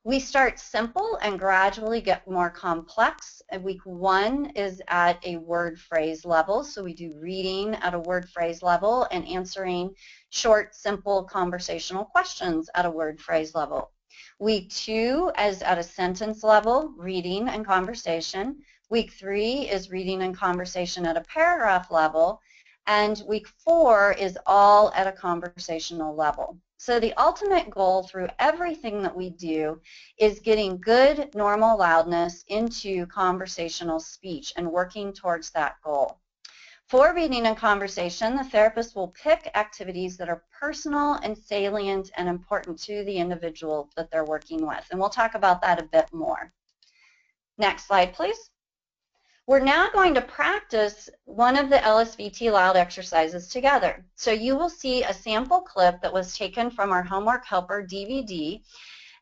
We start simple and gradually get more complex. Week one is at a word phrase level, so we do reading at a word phrase level and answering short, simple conversational questions at a word phrase level. Week two is at a sentence level, reading and conversation. Week three is reading and conversation at a paragraph level. And week four is all at a conversational level. So the ultimate goal through everything that we do is getting good normal loudness into conversational speech and working towards that goal. For reading and conversation, the therapist will pick activities that are personal and salient and important to the individual that they're working with. And we'll talk about that a bit more. Next slide, please. We're now going to practice one of the LSVT loud exercises together. So you will see a sample clip that was taken from our Homework Helper DVD.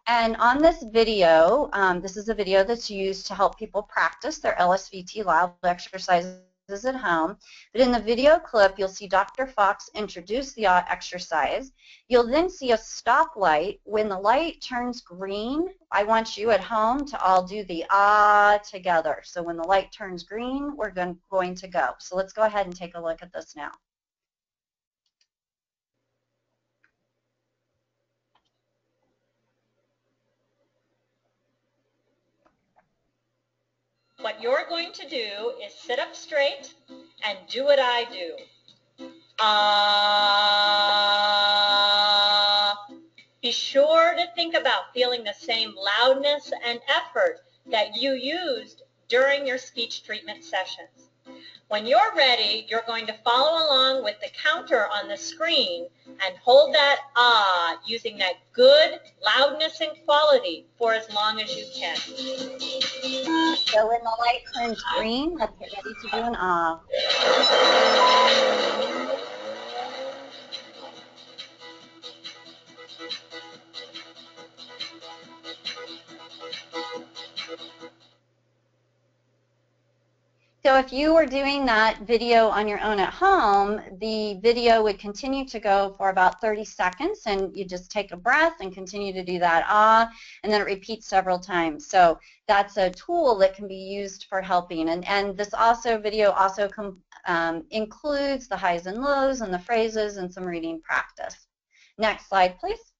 And on this video, um, this is a video that's used to help people practice their LSVT loud exercises at home. But in the video clip, you'll see Dr. Fox introduce the uh, exercise. You'll then see a stoplight. When the light turns green, I want you at home to all do the ah together. So when the light turns green, we're going to go. So let's go ahead and take a look at this now. What you're going to do is sit up straight and do what I do. Ah. Be sure to think about feeling the same loudness and effort that you used during your speech treatment sessions. When you're ready, you're going to follow along with the counter on the screen and hold that ah using that good loudness and quality for as long as you can. So when the light turns green, let's get ready to do an ah. So if you were doing that video on your own at home, the video would continue to go for about 30 seconds and you just take a breath and continue to do that ah, and then it repeats several times. So that's a tool that can be used for helping. And, and this also video also um, includes the highs and lows and the phrases and some reading practice. Next slide, please.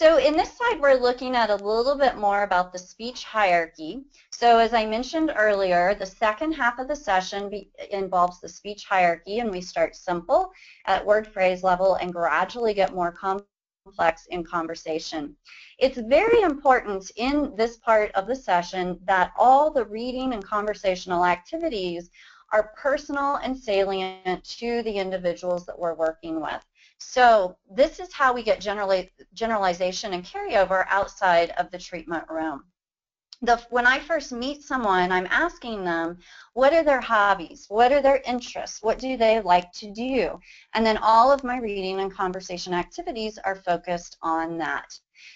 So in this slide, we're looking at a little bit more about the speech hierarchy. So as I mentioned earlier, the second half of the session involves the speech hierarchy, and we start simple at word phrase level and gradually get more complex in conversation. It's very important in this part of the session that all the reading and conversational activities are personal and salient to the individuals that we're working with. So this is how we get generalization and carryover outside of the treatment room. The, when I first meet someone, I'm asking them, what are their hobbies? What are their interests? What do they like to do? And then all of my reading and conversation activities are focused on that.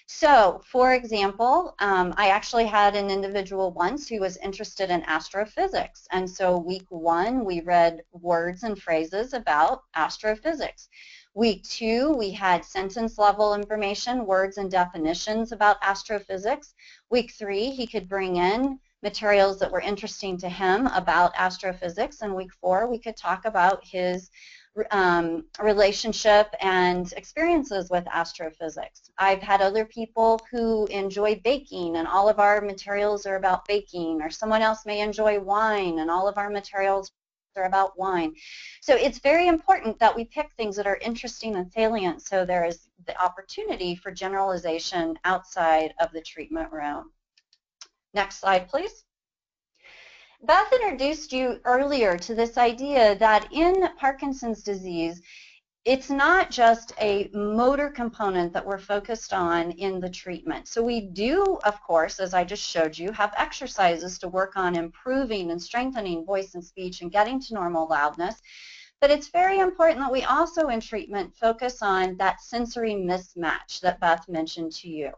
So, for example, um, I actually had an individual once who was interested in astrophysics. And so week one, we read words and phrases about astrophysics. Week two, we had sentence level information, words and definitions about astrophysics. Week three, he could bring in materials that were interesting to him about astrophysics. And week four, we could talk about his um, relationship and experiences with astrophysics. I've had other people who enjoy baking and all of our materials are about baking or someone else may enjoy wine and all of our materials are about wine. So it's very important that we pick things that are interesting and salient so there is the opportunity for generalization outside of the treatment room. Next slide, please. Beth introduced you earlier to this idea that in Parkinson's disease, it's not just a motor component that we're focused on in the treatment. So we do, of course, as I just showed you, have exercises to work on improving and strengthening voice and speech and getting to normal loudness. But it's very important that we also in treatment focus on that sensory mismatch that Beth mentioned to you.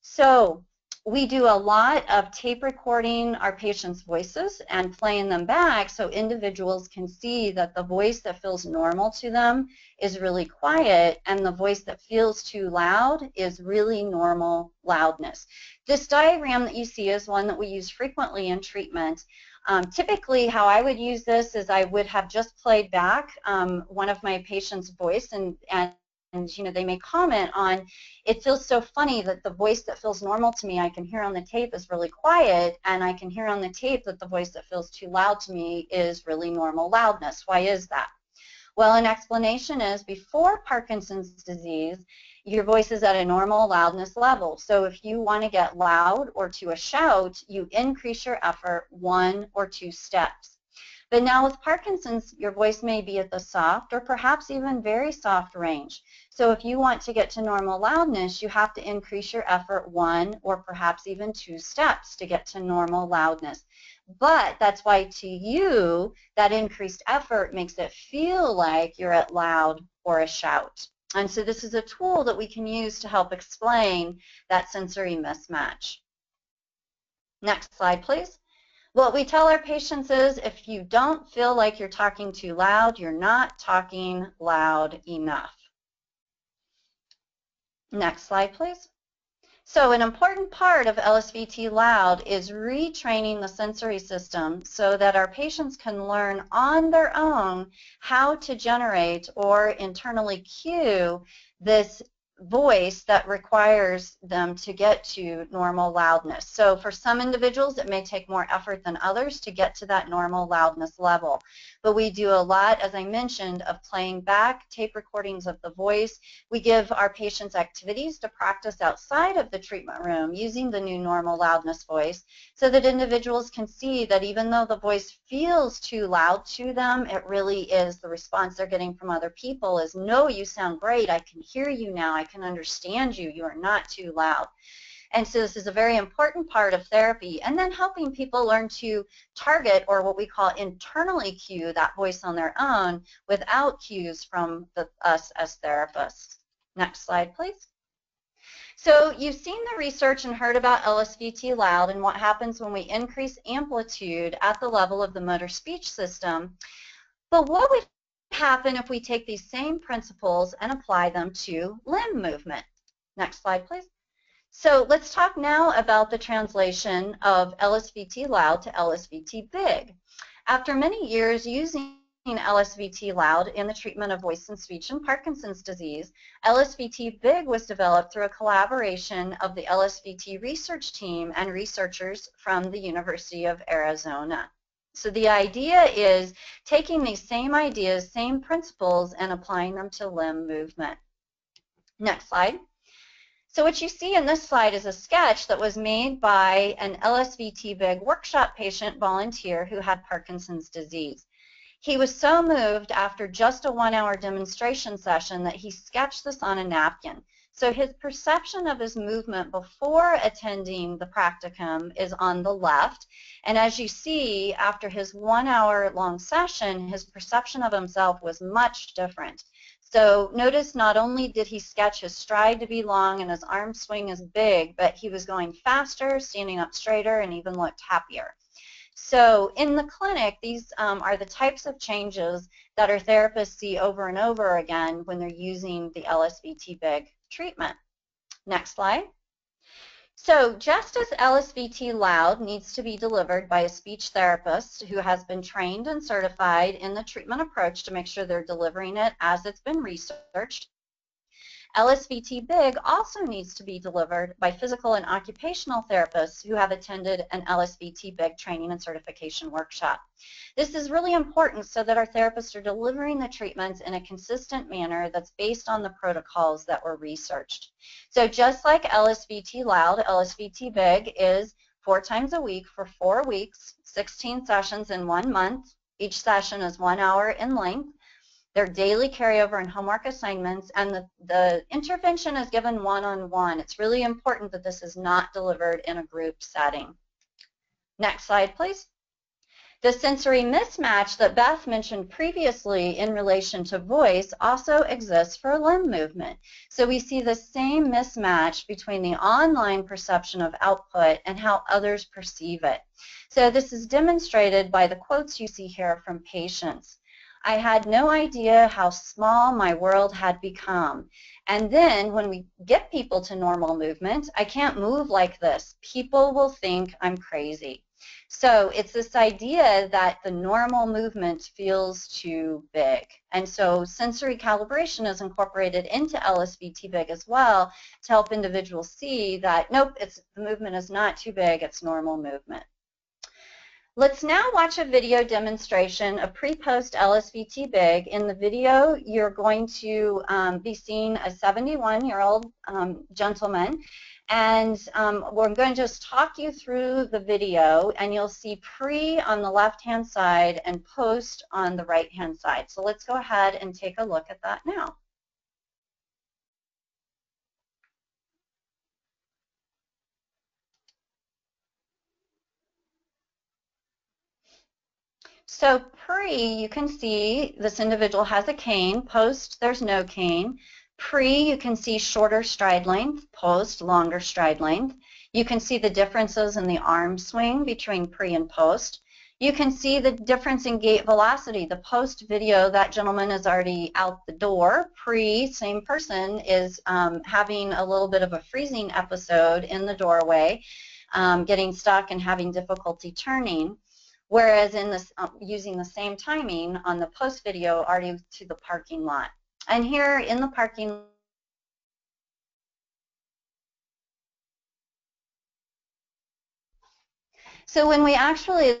So we do a lot of tape recording our patients' voices and playing them back so individuals can see that the voice that feels normal to them is really quiet and the voice that feels too loud is really normal loudness. This diagram that you see is one that we use frequently in treatment. Um, typically, how I would use this is I would have just played back um, one of my patient's voice and, and and you know they may comment on it feels so funny that the voice that feels normal to me I can hear on the tape is really quiet and I can hear on the tape that the voice that feels too loud to me is really normal loudness. Why is that? Well, an explanation is before Parkinson's disease, your voice is at a normal loudness level. So if you want to get loud or to a shout, you increase your effort one or two steps. But now with Parkinson's, your voice may be at the soft or perhaps even very soft range. So if you want to get to normal loudness, you have to increase your effort one or perhaps even two steps to get to normal loudness. But that's why to you, that increased effort makes it feel like you're at loud or a shout. And so this is a tool that we can use to help explain that sensory mismatch. Next slide, please. What we tell our patients is if you don't feel like you're talking too loud, you're not talking loud enough. Next slide, please. So an important part of LSVT Loud is retraining the sensory system so that our patients can learn on their own how to generate or internally cue this voice that requires them to get to normal loudness. So for some individuals, it may take more effort than others to get to that normal loudness level. But we do a lot, as I mentioned, of playing back tape recordings of the voice. We give our patients activities to practice outside of the treatment room using the new normal loudness voice so that individuals can see that even though the voice feels too loud to them, it really is the response they're getting from other people is, no, you sound great. I can hear you now. I can understand you. You are not too loud. And so this is a very important part of therapy. And then helping people learn to target or what we call internally cue that voice on their own without cues from the, us as therapists. Next slide, please. So you've seen the research and heard about LSVT loud and what happens when we increase amplitude at the level of the motor speech system. But what would happen if we take these same principles and apply them to limb movement. Next slide, please. So let's talk now about the translation of LSVT loud to LSVT big. After many years using LSVT loud in the treatment of voice and speech and Parkinson's disease, LSVT big was developed through a collaboration of the LSVT research team and researchers from the University of Arizona. So the idea is taking these same ideas, same principles, and applying them to limb movement. Next slide. So what you see in this slide is a sketch that was made by an LSVT big workshop patient volunteer who had Parkinson's disease. He was so moved after just a one-hour demonstration session that he sketched this on a napkin. So his perception of his movement before attending the practicum is on the left. And as you see, after his one hour long session, his perception of himself was much different. So notice not only did he sketch his stride to be long and his arm swing is big, but he was going faster, standing up straighter, and even looked happier. So in the clinic, these um, are the types of changes that our therapists see over and over again when they're using the LSVT big treatment. Next slide. So just as LSVT loud needs to be delivered by a speech therapist who has been trained and certified in the treatment approach to make sure they're delivering it as it's been researched, LSVT Big also needs to be delivered by physical and occupational therapists who have attended an LSVT Big training and certification workshop. This is really important so that our therapists are delivering the treatments in a consistent manner that's based on the protocols that were researched. So just like LSVT Loud, LSVT Big is four times a week for four weeks, 16 sessions in one month. Each session is one hour in length their daily carryover and homework assignments, and the, the intervention is given one-on-one. -on -one. It's really important that this is not delivered in a group setting. Next slide, please. The sensory mismatch that Beth mentioned previously in relation to voice also exists for limb movement. So we see the same mismatch between the online perception of output and how others perceive it. So this is demonstrated by the quotes you see here from patients. I had no idea how small my world had become. And then when we get people to normal movement, I can't move like this. People will think I'm crazy. So it's this idea that the normal movement feels too big. And so sensory calibration is incorporated into LSVT big as well to help individuals see that, nope, it's, the movement is not too big, it's normal movement. Let's now watch a video demonstration of pre-post LSVT big. In the video, you're going to um, be seeing a 71-year-old um, gentleman, and um, we're going to just talk you through the video, and you'll see pre on the left-hand side and post on the right-hand side. So let's go ahead and take a look at that now. So pre, you can see this individual has a cane. Post, there's no cane. Pre, you can see shorter stride length. Post, longer stride length. You can see the differences in the arm swing between pre and post. You can see the difference in gait velocity. The post video, that gentleman is already out the door. Pre, same person, is um, having a little bit of a freezing episode in the doorway, um, getting stuck and having difficulty turning. Whereas in this, uh, using the same timing on the post video already to the parking lot. And here in the parking So when we actually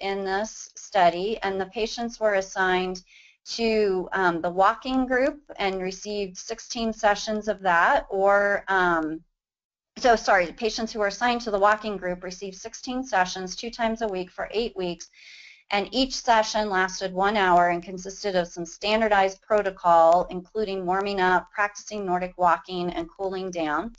in this study, and the patients were assigned to um, the walking group and received 16 sessions of that, or um, so sorry, patients who were assigned to the walking group received 16 sessions two times a week for eight weeks, and each session lasted one hour and consisted of some standardized protocol, including warming up, practicing Nordic walking, and cooling down.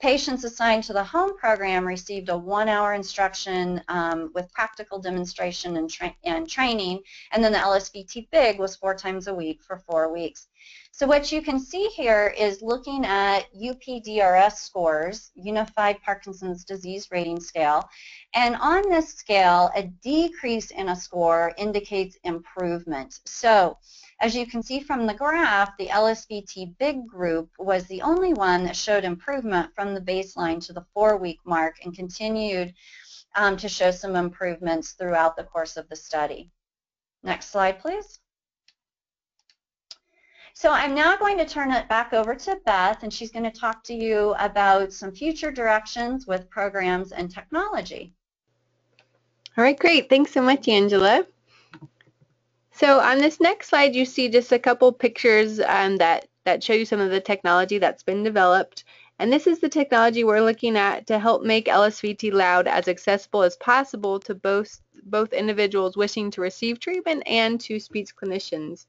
Patients assigned to the home program received a one-hour instruction um, with practical demonstration and, tra and, training, and then the LSVT Big was four times a week for four weeks. So what you can see here is looking at UPDRS scores, Unified Parkinson's Disease Rating Scale, and on this scale, a decrease in a score indicates improvement. So as you can see from the graph, the LSVT big group was the only one that showed improvement from the baseline to the four-week mark and continued um, to show some improvements throughout the course of the study. Next slide, please. So I'm now going to turn it back over to Beth, and she's going to talk to you about some future directions with programs and technology. All right, great. Thanks so much, Angela. So on this next slide, you see just a couple pictures um, that, that show you some of the technology that's been developed. And this is the technology we're looking at to help make LSVT Loud as accessible as possible to both, both individuals wishing to receive treatment and to speech clinicians.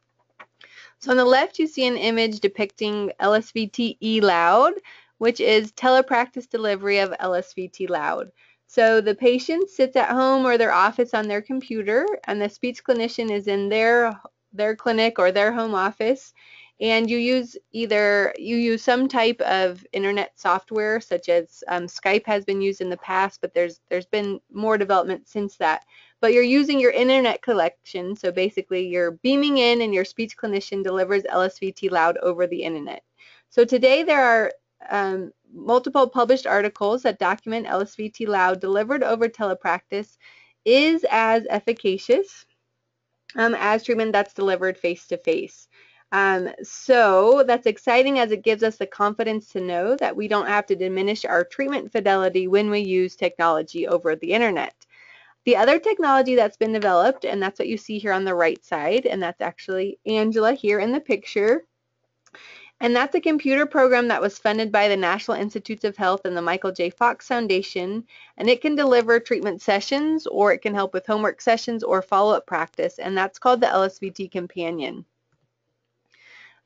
So on the left, you see an image depicting LSVT E-Loud, which is telepractice delivery of LSVT Loud. So the patient sits at home or their office on their computer, and the speech clinician is in their their clinic or their home office, and you use either you use some type of internet software, such as um, Skype has been used in the past, but there's there's been more development since that. But you're using your internet connection, so basically you're beaming in, and your speech clinician delivers LSVT loud over the internet. So today there are um, multiple published articles that document LSVT loud delivered over telepractice is as efficacious um, as treatment that's delivered face to face. Um, so that's exciting as it gives us the confidence to know that we don't have to diminish our treatment fidelity when we use technology over the internet. The other technology that's been developed, and that's what you see here on the right side, and that's actually Angela here in the picture, and that's a computer program that was funded by the National Institutes of Health and the Michael J. Fox Foundation. And it can deliver treatment sessions or it can help with homework sessions or follow-up practice. And that's called the LSVT Companion.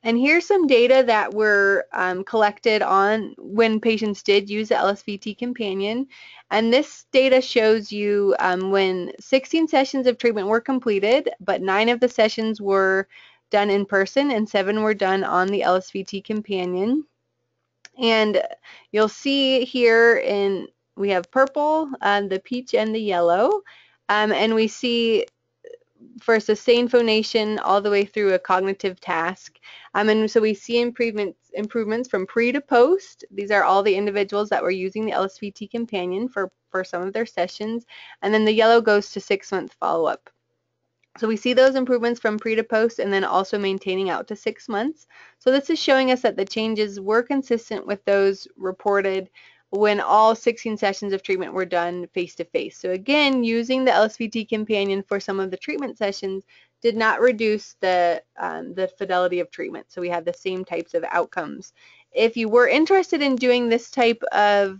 And here's some data that were um, collected on when patients did use the LSVT Companion. And this data shows you um, when 16 sessions of treatment were completed, but nine of the sessions were done in person and seven were done on the LSVT companion. And you'll see here in we have purple, um, the peach, and the yellow. Um, and we see for sustained phonation all the way through a cognitive task. Um, and so we see improvements improvements from pre to post. These are all the individuals that were using the LSVT companion for, for some of their sessions. And then the yellow goes to six month follow-up. So we see those improvements from pre to post and then also maintaining out to six months. So this is showing us that the changes were consistent with those reported when all 16 sessions of treatment were done face to face. So again, using the LSVT companion for some of the treatment sessions did not reduce the, um, the fidelity of treatment. So we had the same types of outcomes. If you were interested in doing this type of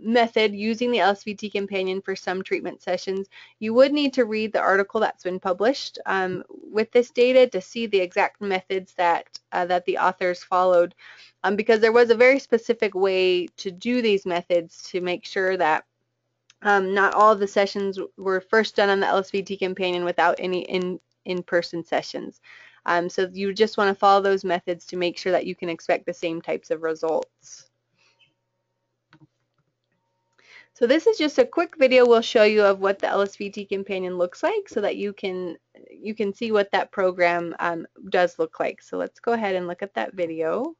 method using the LSVT companion for some treatment sessions, you would need to read the article that's been published um, with this data to see the exact methods that uh, that the authors followed um, because there was a very specific way to do these methods to make sure that um, not all of the sessions were first done on the LSVT companion without any in in-person sessions. Um, so you just want to follow those methods to make sure that you can expect the same types of results. So this is just a quick video we'll show you of what the LSVT companion looks like so that you can you can see what that program um, does look like. So let's go ahead and look at that video.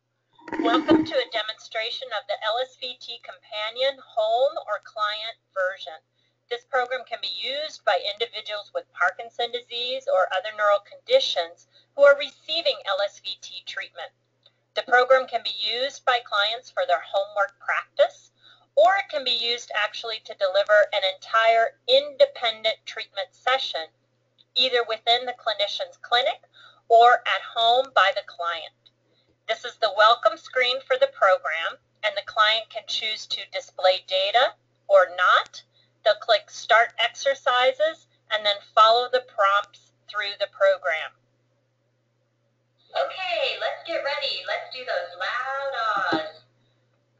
Welcome to a demonstration of the LSVT companion home or client version. This program can be used by individuals with Parkinson disease or other neural conditions who are receiving LSVT treatment. The program can be used by clients for their homework practice, or it can be used actually to deliver an entire independent treatment session, either within the clinician's clinic or at home by the client. This is the welcome screen for the program, and the client can choose to display data or not. They'll click Start Exercises and then follow the prompts through the program. Okay, let's get ready. Let's do those loud ahs.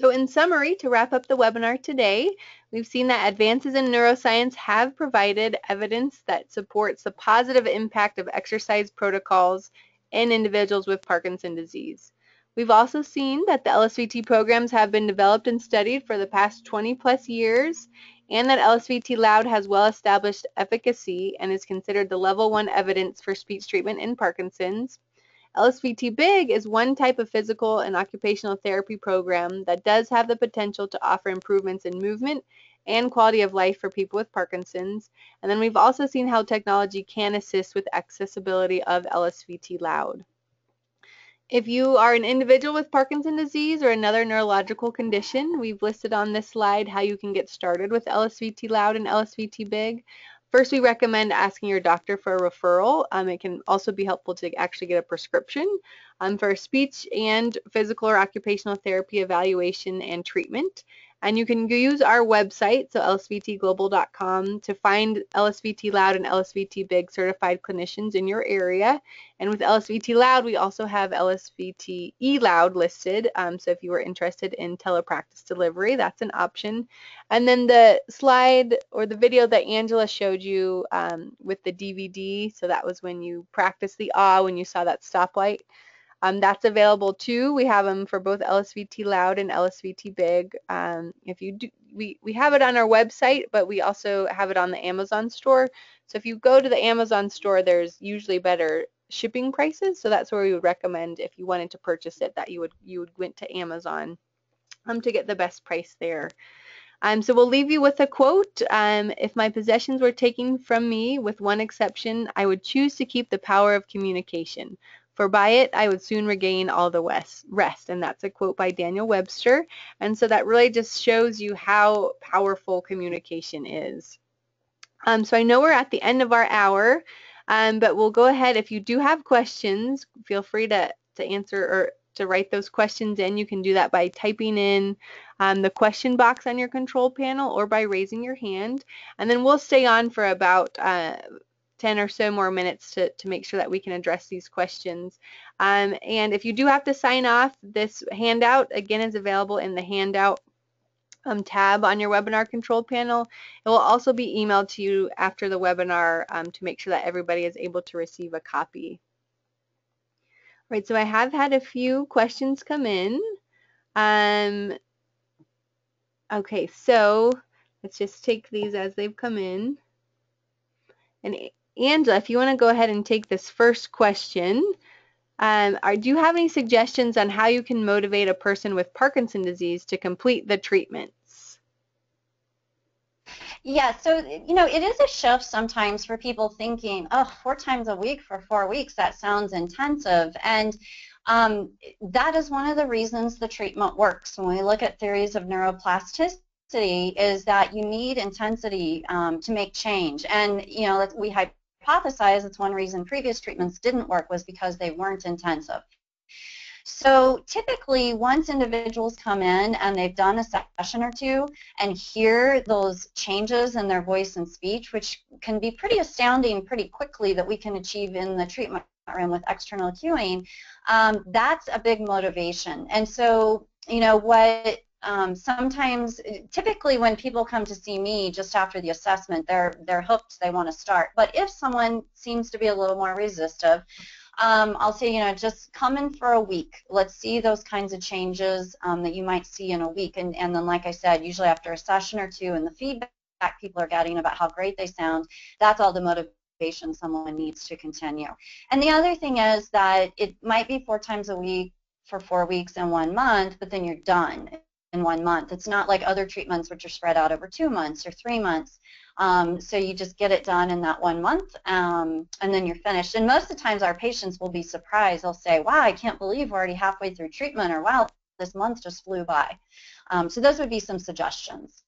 So in summary, to wrap up the webinar today, we've seen that advances in neuroscience have provided evidence that supports the positive impact of exercise protocols in individuals with Parkinson's disease. We've also seen that the LSVT programs have been developed and studied for the past 20 plus years and that LSVT loud has well-established efficacy and is considered the level one evidence for speech treatment in Parkinson's. LSVT Big is one type of physical and occupational therapy program that does have the potential to offer improvements in movement and quality of life for people with Parkinson's. And then we've also seen how technology can assist with accessibility of LSVT Loud. If you are an individual with Parkinson's disease or another neurological condition, we've listed on this slide how you can get started with LSVT Loud and LSVT Big. First, we recommend asking your doctor for a referral. Um, it can also be helpful to actually get a prescription um, for speech and physical or occupational therapy evaluation and treatment. And you can use our website, so lsvtglobal.com, to find LSVT Loud and LSVT Big certified clinicians in your area. And with LSVT Loud, we also have LSVT E Loud listed. Um, so if you were interested in telepractice delivery, that's an option. And then the slide or the video that Angela showed you um, with the DVD, so that was when you practiced the ah when you saw that stoplight. Um, that's available too. We have them for both LSVT Loud and LSVT Big. Um, if you do, we, we have it on our website, but we also have it on the Amazon store. So if you go to the Amazon store, there's usually better shipping prices. So that's where we would recommend if you wanted to purchase it that you would you would went to Amazon um, to get the best price there. Um, so we'll leave you with a quote. Um, if my possessions were taken from me, with one exception, I would choose to keep the power of communication for by it I would soon regain all the rest. And that's a quote by Daniel Webster. And so that really just shows you how powerful communication is. Um, so I know we're at the end of our hour, um, but we'll go ahead. If you do have questions, feel free to, to answer or to write those questions in. You can do that by typing in um, the question box on your control panel or by raising your hand. And then we'll stay on for about uh, 10 or so more minutes to, to make sure that we can address these questions. Um, and if you do have to sign off, this handout again is available in the handout um, tab on your webinar control panel. It will also be emailed to you after the webinar um, to make sure that everybody is able to receive a copy. All right, so I have had a few questions come in. Um, okay, so let's just take these as they've come in. And Angela, if you want to go ahead and take this first question, um, are, do you have any suggestions on how you can motivate a person with Parkinson's disease to complete the treatments? Yeah, so, you know, it is a shift sometimes for people thinking, oh, four times a week for four weeks, that sounds intensive. And um, that is one of the reasons the treatment works. When we look at theories of neuroplasticity, is that you need intensity um, to make change. And, you know, we hypothesize it's one reason previous treatments didn't work was because they weren't intensive. So typically, once individuals come in and they've done a session or two and hear those changes in their voice and speech, which can be pretty astounding pretty quickly that we can achieve in the treatment room with external cueing, um, that's a big motivation. And so, you know, what um, sometimes, typically when people come to see me just after the assessment, they're, they're hooked, they want to start. But if someone seems to be a little more resistive, um, I'll say, you know, just come in for a week. Let's see those kinds of changes um, that you might see in a week. And, and then, like I said, usually after a session or two and the feedback people are getting about how great they sound, that's all the motivation someone needs to continue. And the other thing is that it might be four times a week for four weeks and one month, but then you're done in one month. It's not like other treatments which are spread out over two months or three months. Um, so you just get it done in that one month um, and then you're finished. And most of the times our patients will be surprised. They'll say, wow, I can't believe we're already halfway through treatment or wow, this month just flew by. Um, so those would be some suggestions.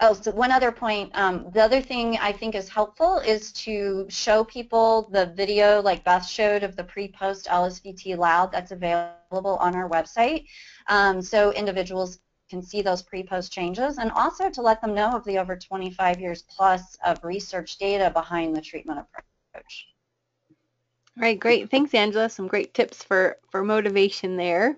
Oh, so one other point. Um, the other thing I think is helpful is to show people the video like Beth showed of the pre-post LSVT Loud that's available on our website. Um, so individuals can see those pre-post changes and also to let them know of the over 25 years plus of research data behind the treatment approach. All right, great. Thanks, Angela. Some great tips for, for motivation there.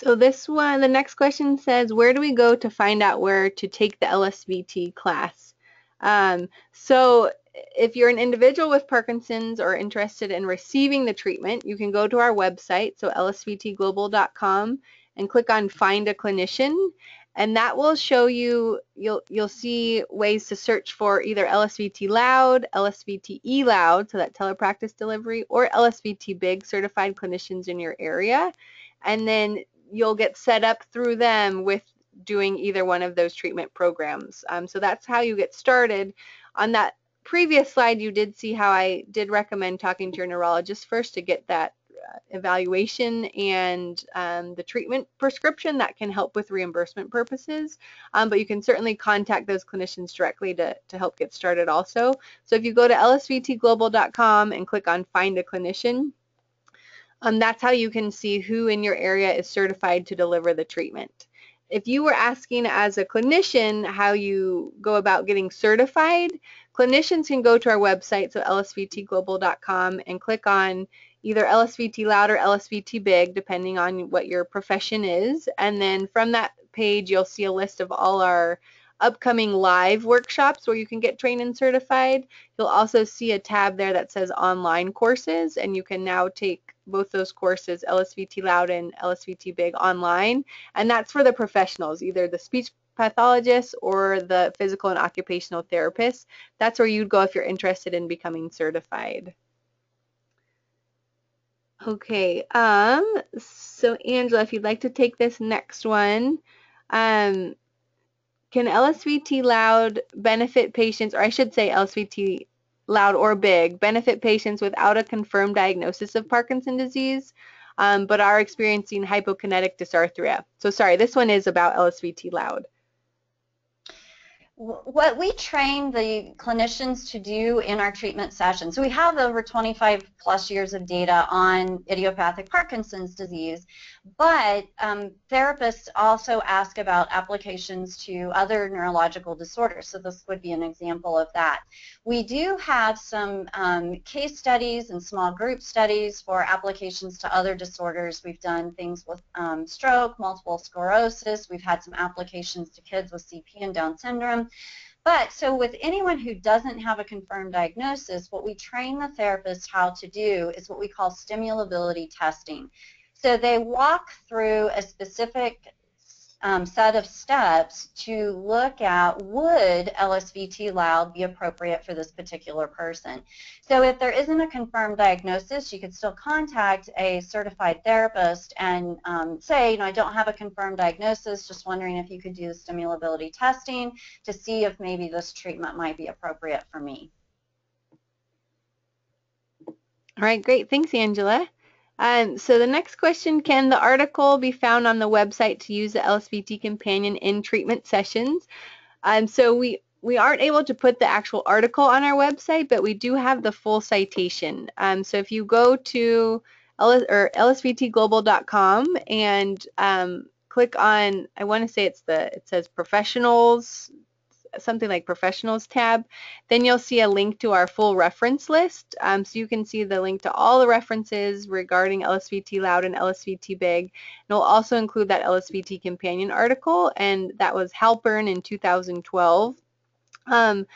So this one, the next question says, where do we go to find out where to take the LSVT class? Um, so if you're an individual with Parkinson's or interested in receiving the treatment, you can go to our website, so lsvtglobal.com, and click on Find a Clinician, and that will show you, you'll, you'll see ways to search for either LSVT Loud, LSVT E Loud, so that telepractice delivery, or LSVT Big certified clinicians in your area. And then you'll get set up through them with doing either one of those treatment programs. Um, so that's how you get started. On that previous slide, you did see how I did recommend talking to your neurologist first to get that uh, evaluation and um, the treatment prescription that can help with reimbursement purposes. Um, but you can certainly contact those clinicians directly to, to help get started also. So if you go to lsvtglobal.com and click on Find a Clinician, um, that's how you can see who in your area is certified to deliver the treatment. If you were asking as a clinician how you go about getting certified, clinicians can go to our website, so lsvtglobal.com, and click on either LSVT loud or LSVT big, depending on what your profession is. And then from that page, you'll see a list of all our upcoming live workshops where you can get trained and certified. You'll also see a tab there that says online courses, and you can now take both those courses, LSVT Loud and LSVT Big online. And that's for the professionals, either the speech pathologist or the physical and occupational therapist. That's where you'd go if you're interested in becoming certified. Okay, um, so Angela, if you'd like to take this next one, um, can LSVT loud benefit patients, or I should say LSVT loud or big, benefit patients without a confirmed diagnosis of Parkinson disease, um, but are experiencing hypokinetic dysarthria? So sorry, this one is about LSVT loud what we train the clinicians to do in our treatment sessions, so we have over 25 plus years of data on idiopathic Parkinson's disease, but um, therapists also ask about applications to other neurological disorders, so this would be an example of that. We do have some um, case studies and small group studies for applications to other disorders. We've done things with um, stroke, multiple sclerosis, we've had some applications to kids with CP and Down syndrome, but so with anyone who doesn't have a confirmed diagnosis, what we train the therapist how to do is what we call stimulability testing. So they walk through a specific um, set of steps to look at would LSVT loud be appropriate for this particular person. So if there isn't a confirmed diagnosis, you could still contact a certified therapist and um, say, you know, I don't have a confirmed diagnosis, just wondering if you could do the stimulability testing to see if maybe this treatment might be appropriate for me. All right, great. Thanks, Angela. Um, so the next question, can the article be found on the website to use the LSVT companion in treatment sessions? Um, so we, we aren't able to put the actual article on our website, but we do have the full citation. Um, so if you go to LS, or lsvtglobal.com and um, click on, I want to say it's the, it says professionals something like professionals tab, then you'll see a link to our full reference list. Um, so you can see the link to all the references regarding LSVT Loud and LSVT Big. And we'll also include that LSVT companion article, and that was Halpern in 2012. Um,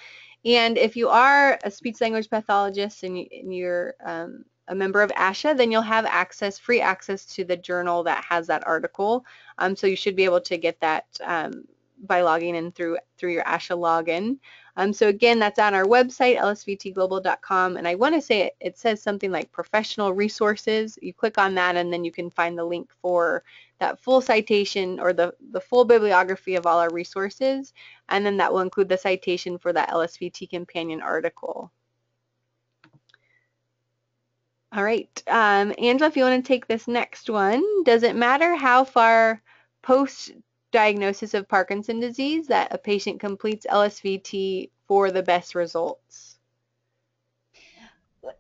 and if you are a speech language pathologist and, you, are um, a member of ASHA, then you'll have access, free access to the journal that has that article. Um, so you should be able to get that um, by logging in through through your ASHA login. Um, so again, that's on our website, lsvtglobal.com, and I want to say it, it says something like professional resources. You click on that, and then you can find the link for that full citation or the, the full bibliography of all our resources, and then that will include the citation for that LSVT companion article. All right, um, Angela, if you want to take this next one, does it matter how far post diagnosis of Parkinson disease that a patient completes LSVT for the best results?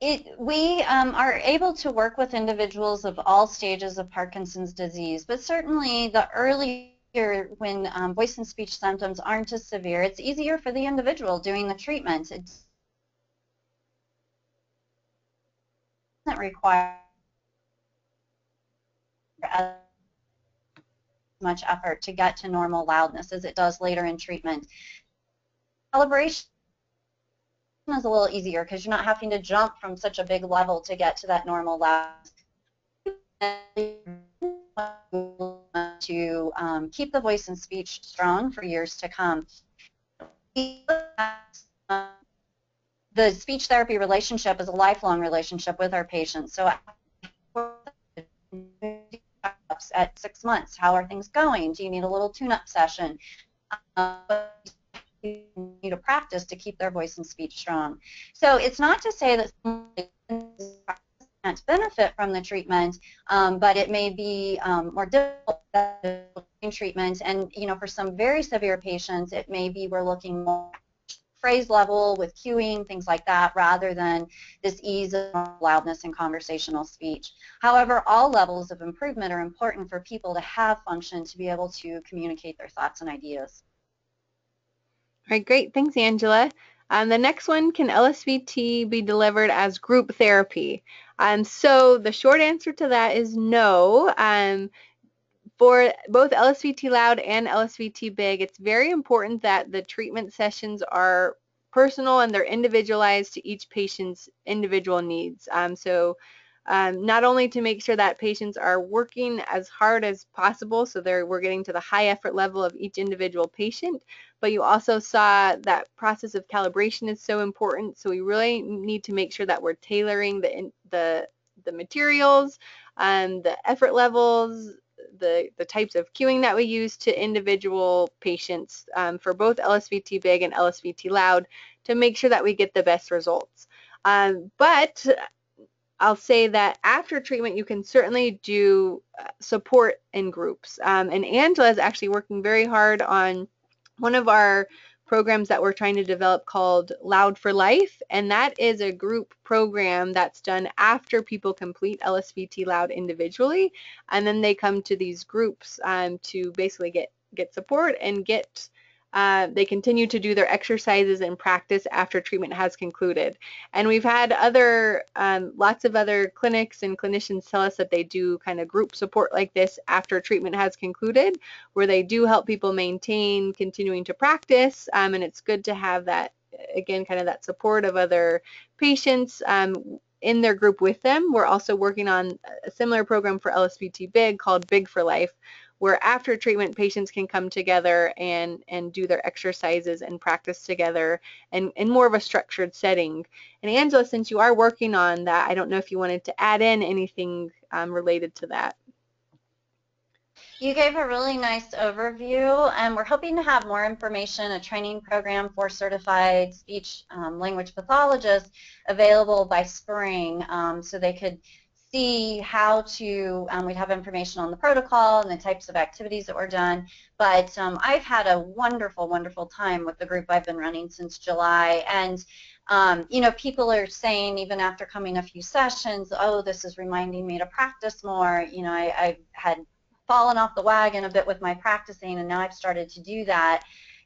It, we um, are able to work with individuals of all stages of Parkinson's disease, but certainly the earlier when um, voice and speech symptoms aren't as severe, it's easier for the individual doing the treatment. It doesn't require much effort to get to normal loudness as it does later in treatment. Calibration is a little easier because you're not having to jump from such a big level to get to that normal loudness. To um, keep the voice and speech strong for years to come. The speech therapy relationship is a lifelong relationship with our patients. So at six months? How are things going? Do you need a little tune-up session? Uh, continue to practice to keep their voice and speech strong. So it's not to say that can't benefit from the treatment, um, but it may be um, more difficult treatment. And you know, for some very severe patients, it may be we're looking more phrase level with cueing, things like that, rather than this ease of loudness in conversational speech. However, all levels of improvement are important for people to have function to be able to communicate their thoughts and ideas. All right, great. Thanks, Angela. Um, the next one, can LSVT be delivered as group therapy? Um, so the short answer to that is no. Um, for both LSVT Loud and LSVT Big, it's very important that the treatment sessions are personal and they're individualized to each patient's individual needs. Um, so um, not only to make sure that patients are working as hard as possible, so we're getting to the high effort level of each individual patient, but you also saw that process of calibration is so important. So we really need to make sure that we're tailoring the, the, the materials, um, the effort levels, the, the types of cueing that we use to individual patients um, for both LSVT big and LSVT loud to make sure that we get the best results. Um, but I'll say that after treatment, you can certainly do uh, support in groups. Um, and Angela is actually working very hard on one of our programs that we're trying to develop called Loud for Life, and that is a group program that's done after people complete LSVT Loud individually, and then they come to these groups um, to basically get get support and get uh, they continue to do their exercises and practice after treatment has concluded. And we've had other, um, lots of other clinics and clinicians tell us that they do kind of group support like this after treatment has concluded, where they do help people maintain continuing to practice. Um, and it's good to have that, again, kind of that support of other patients. Um, in their group with them. We're also working on a similar program for LSVT Big called Big for Life, where after treatment patients can come together and and do their exercises and practice together and in more of a structured setting. And Angela, since you are working on that, I don't know if you wanted to add in anything um, related to that. You gave a really nice overview, and we're hoping to have more information, a training program for certified speech um, language pathologists available by spring um, so they could see how to, um, we'd have information on the protocol and the types of activities that were done. But um, I've had a wonderful, wonderful time with the group I've been running since July. And, um, you know, people are saying even after coming a few sessions, oh, this is reminding me to practice more. You know, I, I had fallen off the wagon a bit with my practicing, and now I've started to do that.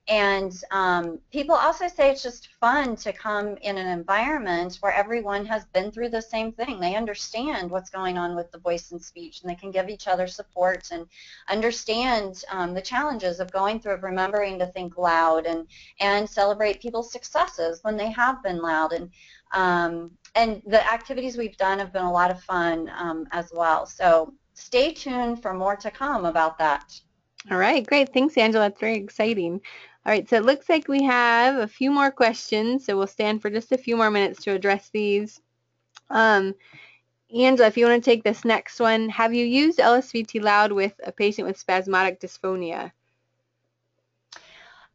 And um, people also say it's just fun to come in an environment where everyone has been through the same thing. They understand what's going on with the voice and speech, and they can give each other support and understand um, the challenges of going through of remembering to think loud and, and celebrate people's successes when they have been loud. And, um, and the activities we've done have been a lot of fun um, as well. So stay tuned for more to come about that. All right, great. Thanks, Angela. That's very exciting. All right, so it looks like we have a few more questions, so we'll stand for just a few more minutes to address these. Um, Angela, if you want to take this next one, have you used LSVT Loud with a patient with spasmodic dysphonia?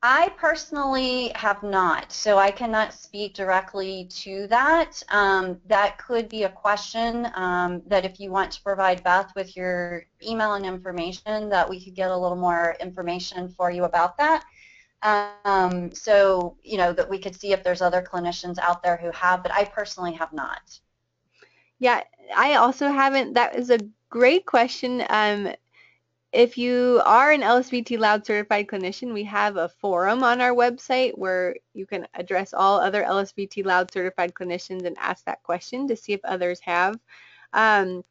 I personally have not, so I cannot speak directly to that. Um, that could be a question um, that if you want to provide Beth with your email and information, that we could get a little more information for you about that. Um, so, you know, that we could see if there's other clinicians out there who have, but I personally have not. Yeah, I also haven't. That is a great question. Um, if you are an LSVT Loud certified clinician, we have a forum on our website where you can address all other LSVT Loud certified clinicians and ask that question to see if others have. Um,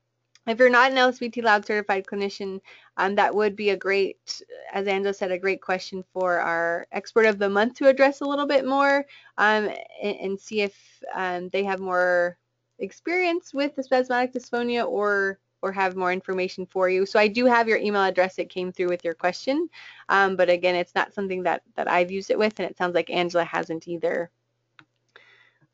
if you're not an LSVT Loud certified clinician, um, that would be a great, as Angela said, a great question for our expert of the month to address a little bit more um, and, and, see if um, they have more experience with the spasmodic dysphonia or or have more information for you. So I do have your email address. It came through with your question, um, but again, it's not something that that I've used it with, and it sounds like Angela hasn't either.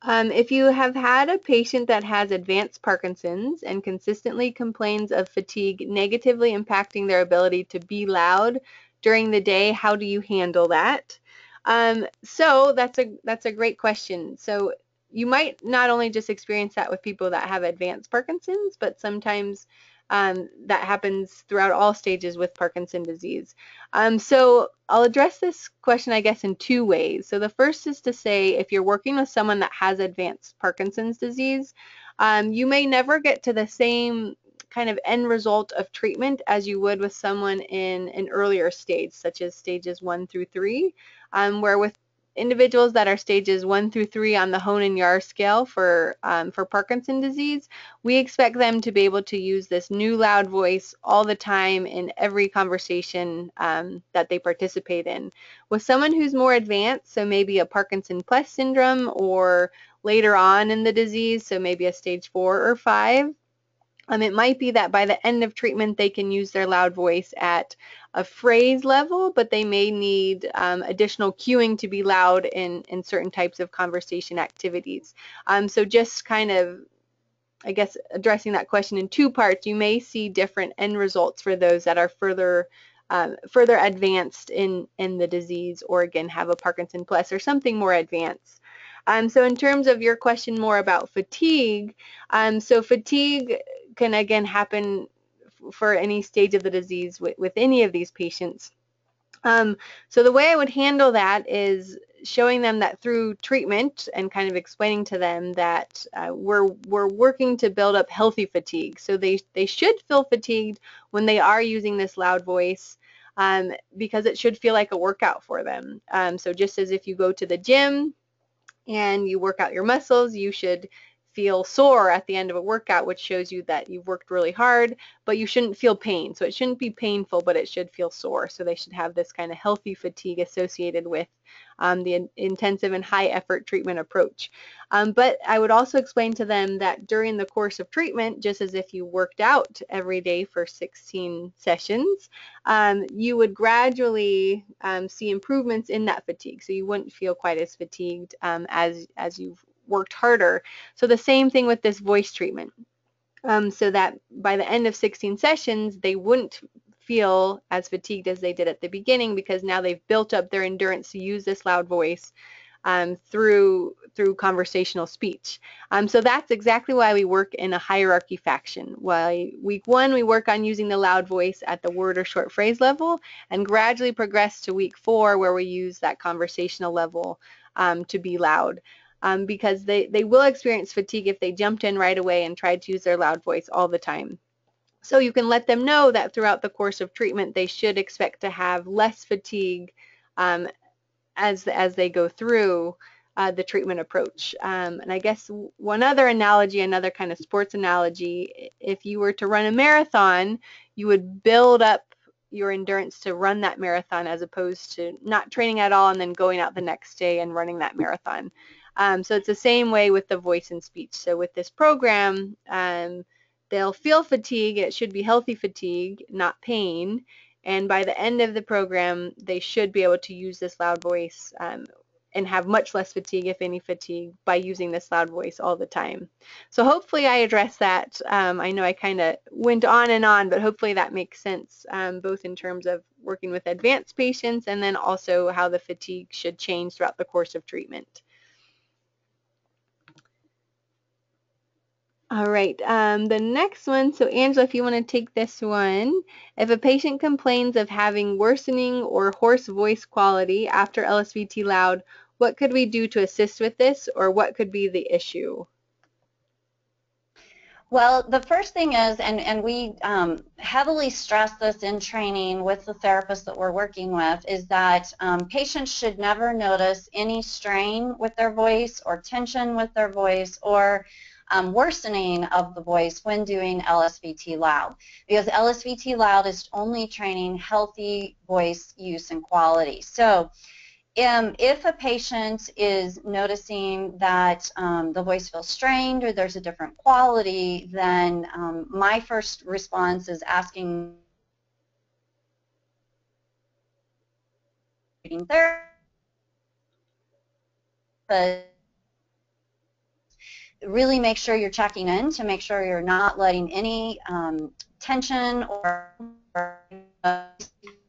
Um, if you have had a patient that has advanced Parkinson's and consistently complains of fatigue negatively impacting their ability to be loud during the day, how do you handle that? Um, so that's a that's a great question. So you might not only just experience that with people that have advanced Parkinson's, but sometimes um, that happens throughout all stages with Parkinson disease. Um, so I'll address this question, I guess, in two ways. So the first is to say if you're working with someone that has advanced Parkinson's disease, um, you may never get to the same kind of end result of treatment as you would with someone in an earlier stage, such as stages one through three, um, where with individuals that are stages one through three on the Yahr scale for um, for Parkinson disease, we expect them to be able to use this new loud voice all the time in every conversation um, that they participate in. With someone who's more advanced, so maybe a Parkinson plus syndrome or later on in the disease, so maybe a stage four or five, um, it might be that by the end of treatment they can use their loud voice at a phrase level, but they may need um, additional cueing to be loud in, in certain types of conversation activities. Um, so just kind of, I guess, addressing that question in two parts, you may see different end results for those that are further um, further advanced in, in the disease or again have a Parkinson plus or something more advanced. Um, so in terms of your question more about fatigue, um, so fatigue can again happen for any stage of the disease with, with any of these patients. Um, so the way I would handle that is showing them that through treatment and kind of explaining to them that uh, we're we're working to build up healthy fatigue. So they they should feel fatigued when they are using this loud voice um, because it should feel like a workout for them. Um, so just as if you go to the gym and you work out your muscles, you should feel sore at the end of a workout, which shows you that you've worked really hard, but you shouldn't feel pain. So it shouldn't be painful, but it should feel sore. So they should have this kind of healthy fatigue associated with um, the in intensive and high effort treatment approach. Um, but I would also explain to them that during the course of treatment, just as if you worked out every day for 16 sessions, um, you would gradually um, see improvements in that fatigue. So you wouldn't feel quite as fatigued um, as, as you've worked harder. So the same thing with this voice treatment. Um, so that by the end of 16 sessions, they wouldn't feel as fatigued as they did at the beginning because now they've built up their endurance to use this loud voice um, through through conversational speech. Um, so that's exactly why we work in a hierarchy faction. Why week one we work on using the loud voice at the word or short phrase level, and gradually progress to week four where we use that conversational level um, to be loud um, because they, they will experience fatigue if they jumped in right away and tried to use their loud voice all the time. So you can let them know that throughout the course of treatment they should expect to have less fatigue um, as, as they go through uh, the treatment approach. Um, and I guess one other analogy, another kind of sports analogy, if you were to run a marathon, you would build up your endurance to run that marathon as opposed to not training at all and then going out the next day and running that marathon. Um, so it's the same way with the voice and speech. So with this program, um, they'll feel fatigue. It should be healthy fatigue, not pain. And by the end of the program, they should be able to use this loud voice um, and have much less fatigue, if any fatigue, by using this loud voice all the time. So hopefully I addressed that. Um, I know I kind of went on and on, but hopefully that makes sense, um, both in terms of working with advanced patients and then also how the fatigue should change throughout the course of treatment. All right, um, the next one, so Angela, if you want to take this one. If a patient complains of having worsening or hoarse voice quality after LSVT loud, what could we do to assist with this or what could be the issue? Well, the first thing is, and, and we um, heavily stress this in training with the therapists that we're working with, is that um, patients should never notice any strain with their voice or tension with their voice or um, worsening of the voice when doing LSVT loud because LSVT loud is only training healthy voice use and quality. So um, if a patient is noticing that um, the voice feels strained or there's a different quality, then um, my first response is asking therapist really make sure you're checking in to make sure you're not letting any um, tension or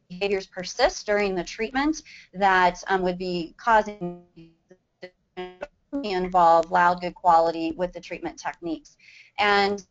behaviors persist during the treatment that um, would be causing involve loud good quality with the treatment techniques. And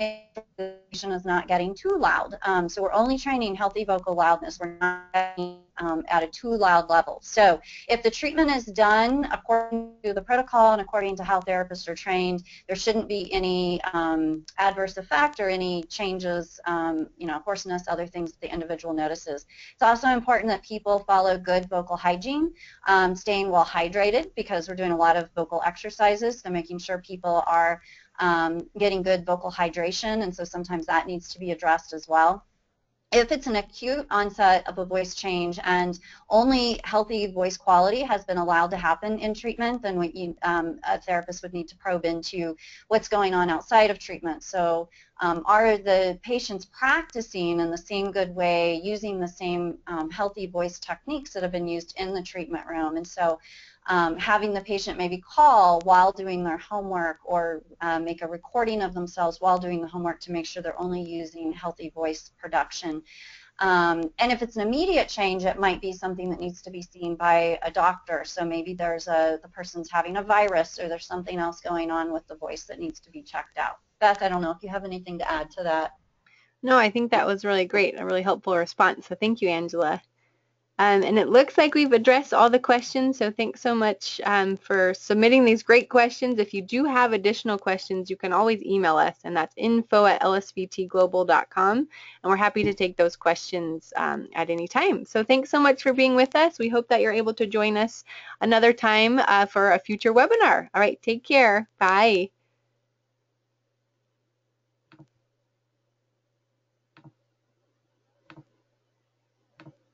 is not getting too loud. Um, so we're only training healthy vocal loudness. We're not um, at a too loud level. So if the treatment is done according to the protocol and according to how therapists are trained, there shouldn't be any um, adverse effect or any changes, um, you know, hoarseness, other things that the individual notices. It's also important that people follow good vocal hygiene, um, staying well hydrated because we're doing a lot of vocal exercises, so making sure people are um, getting good vocal hydration, and so sometimes that needs to be addressed as well. If it's an acute onset of a voice change and only healthy voice quality has been allowed to happen in treatment, then um, a therapist would need to probe into what's going on outside of treatment. So um, are the patients practicing in the same good way, using the same um, healthy voice techniques that have been used in the treatment room? And so um, having the patient maybe call while doing their homework or uh, make a recording of themselves while doing the homework to make sure they're only using healthy voice production. Um, and if it's an immediate change, it might be something that needs to be seen by a doctor. So maybe there's a the person's having a virus or there's something else going on with the voice that needs to be checked out. Beth, I don't know if you have anything to add to that. No, I think that was really great, a really helpful response. So thank you, Angela. Um, and it looks like we've addressed all the questions, so thanks so much um, for submitting these great questions. If you do have additional questions, you can always email us, and that's info at lsvtglobal.com, and we're happy to take those questions um, at any time. So thanks so much for being with us. We hope that you're able to join us another time uh, for a future webinar. All right, take care. Bye.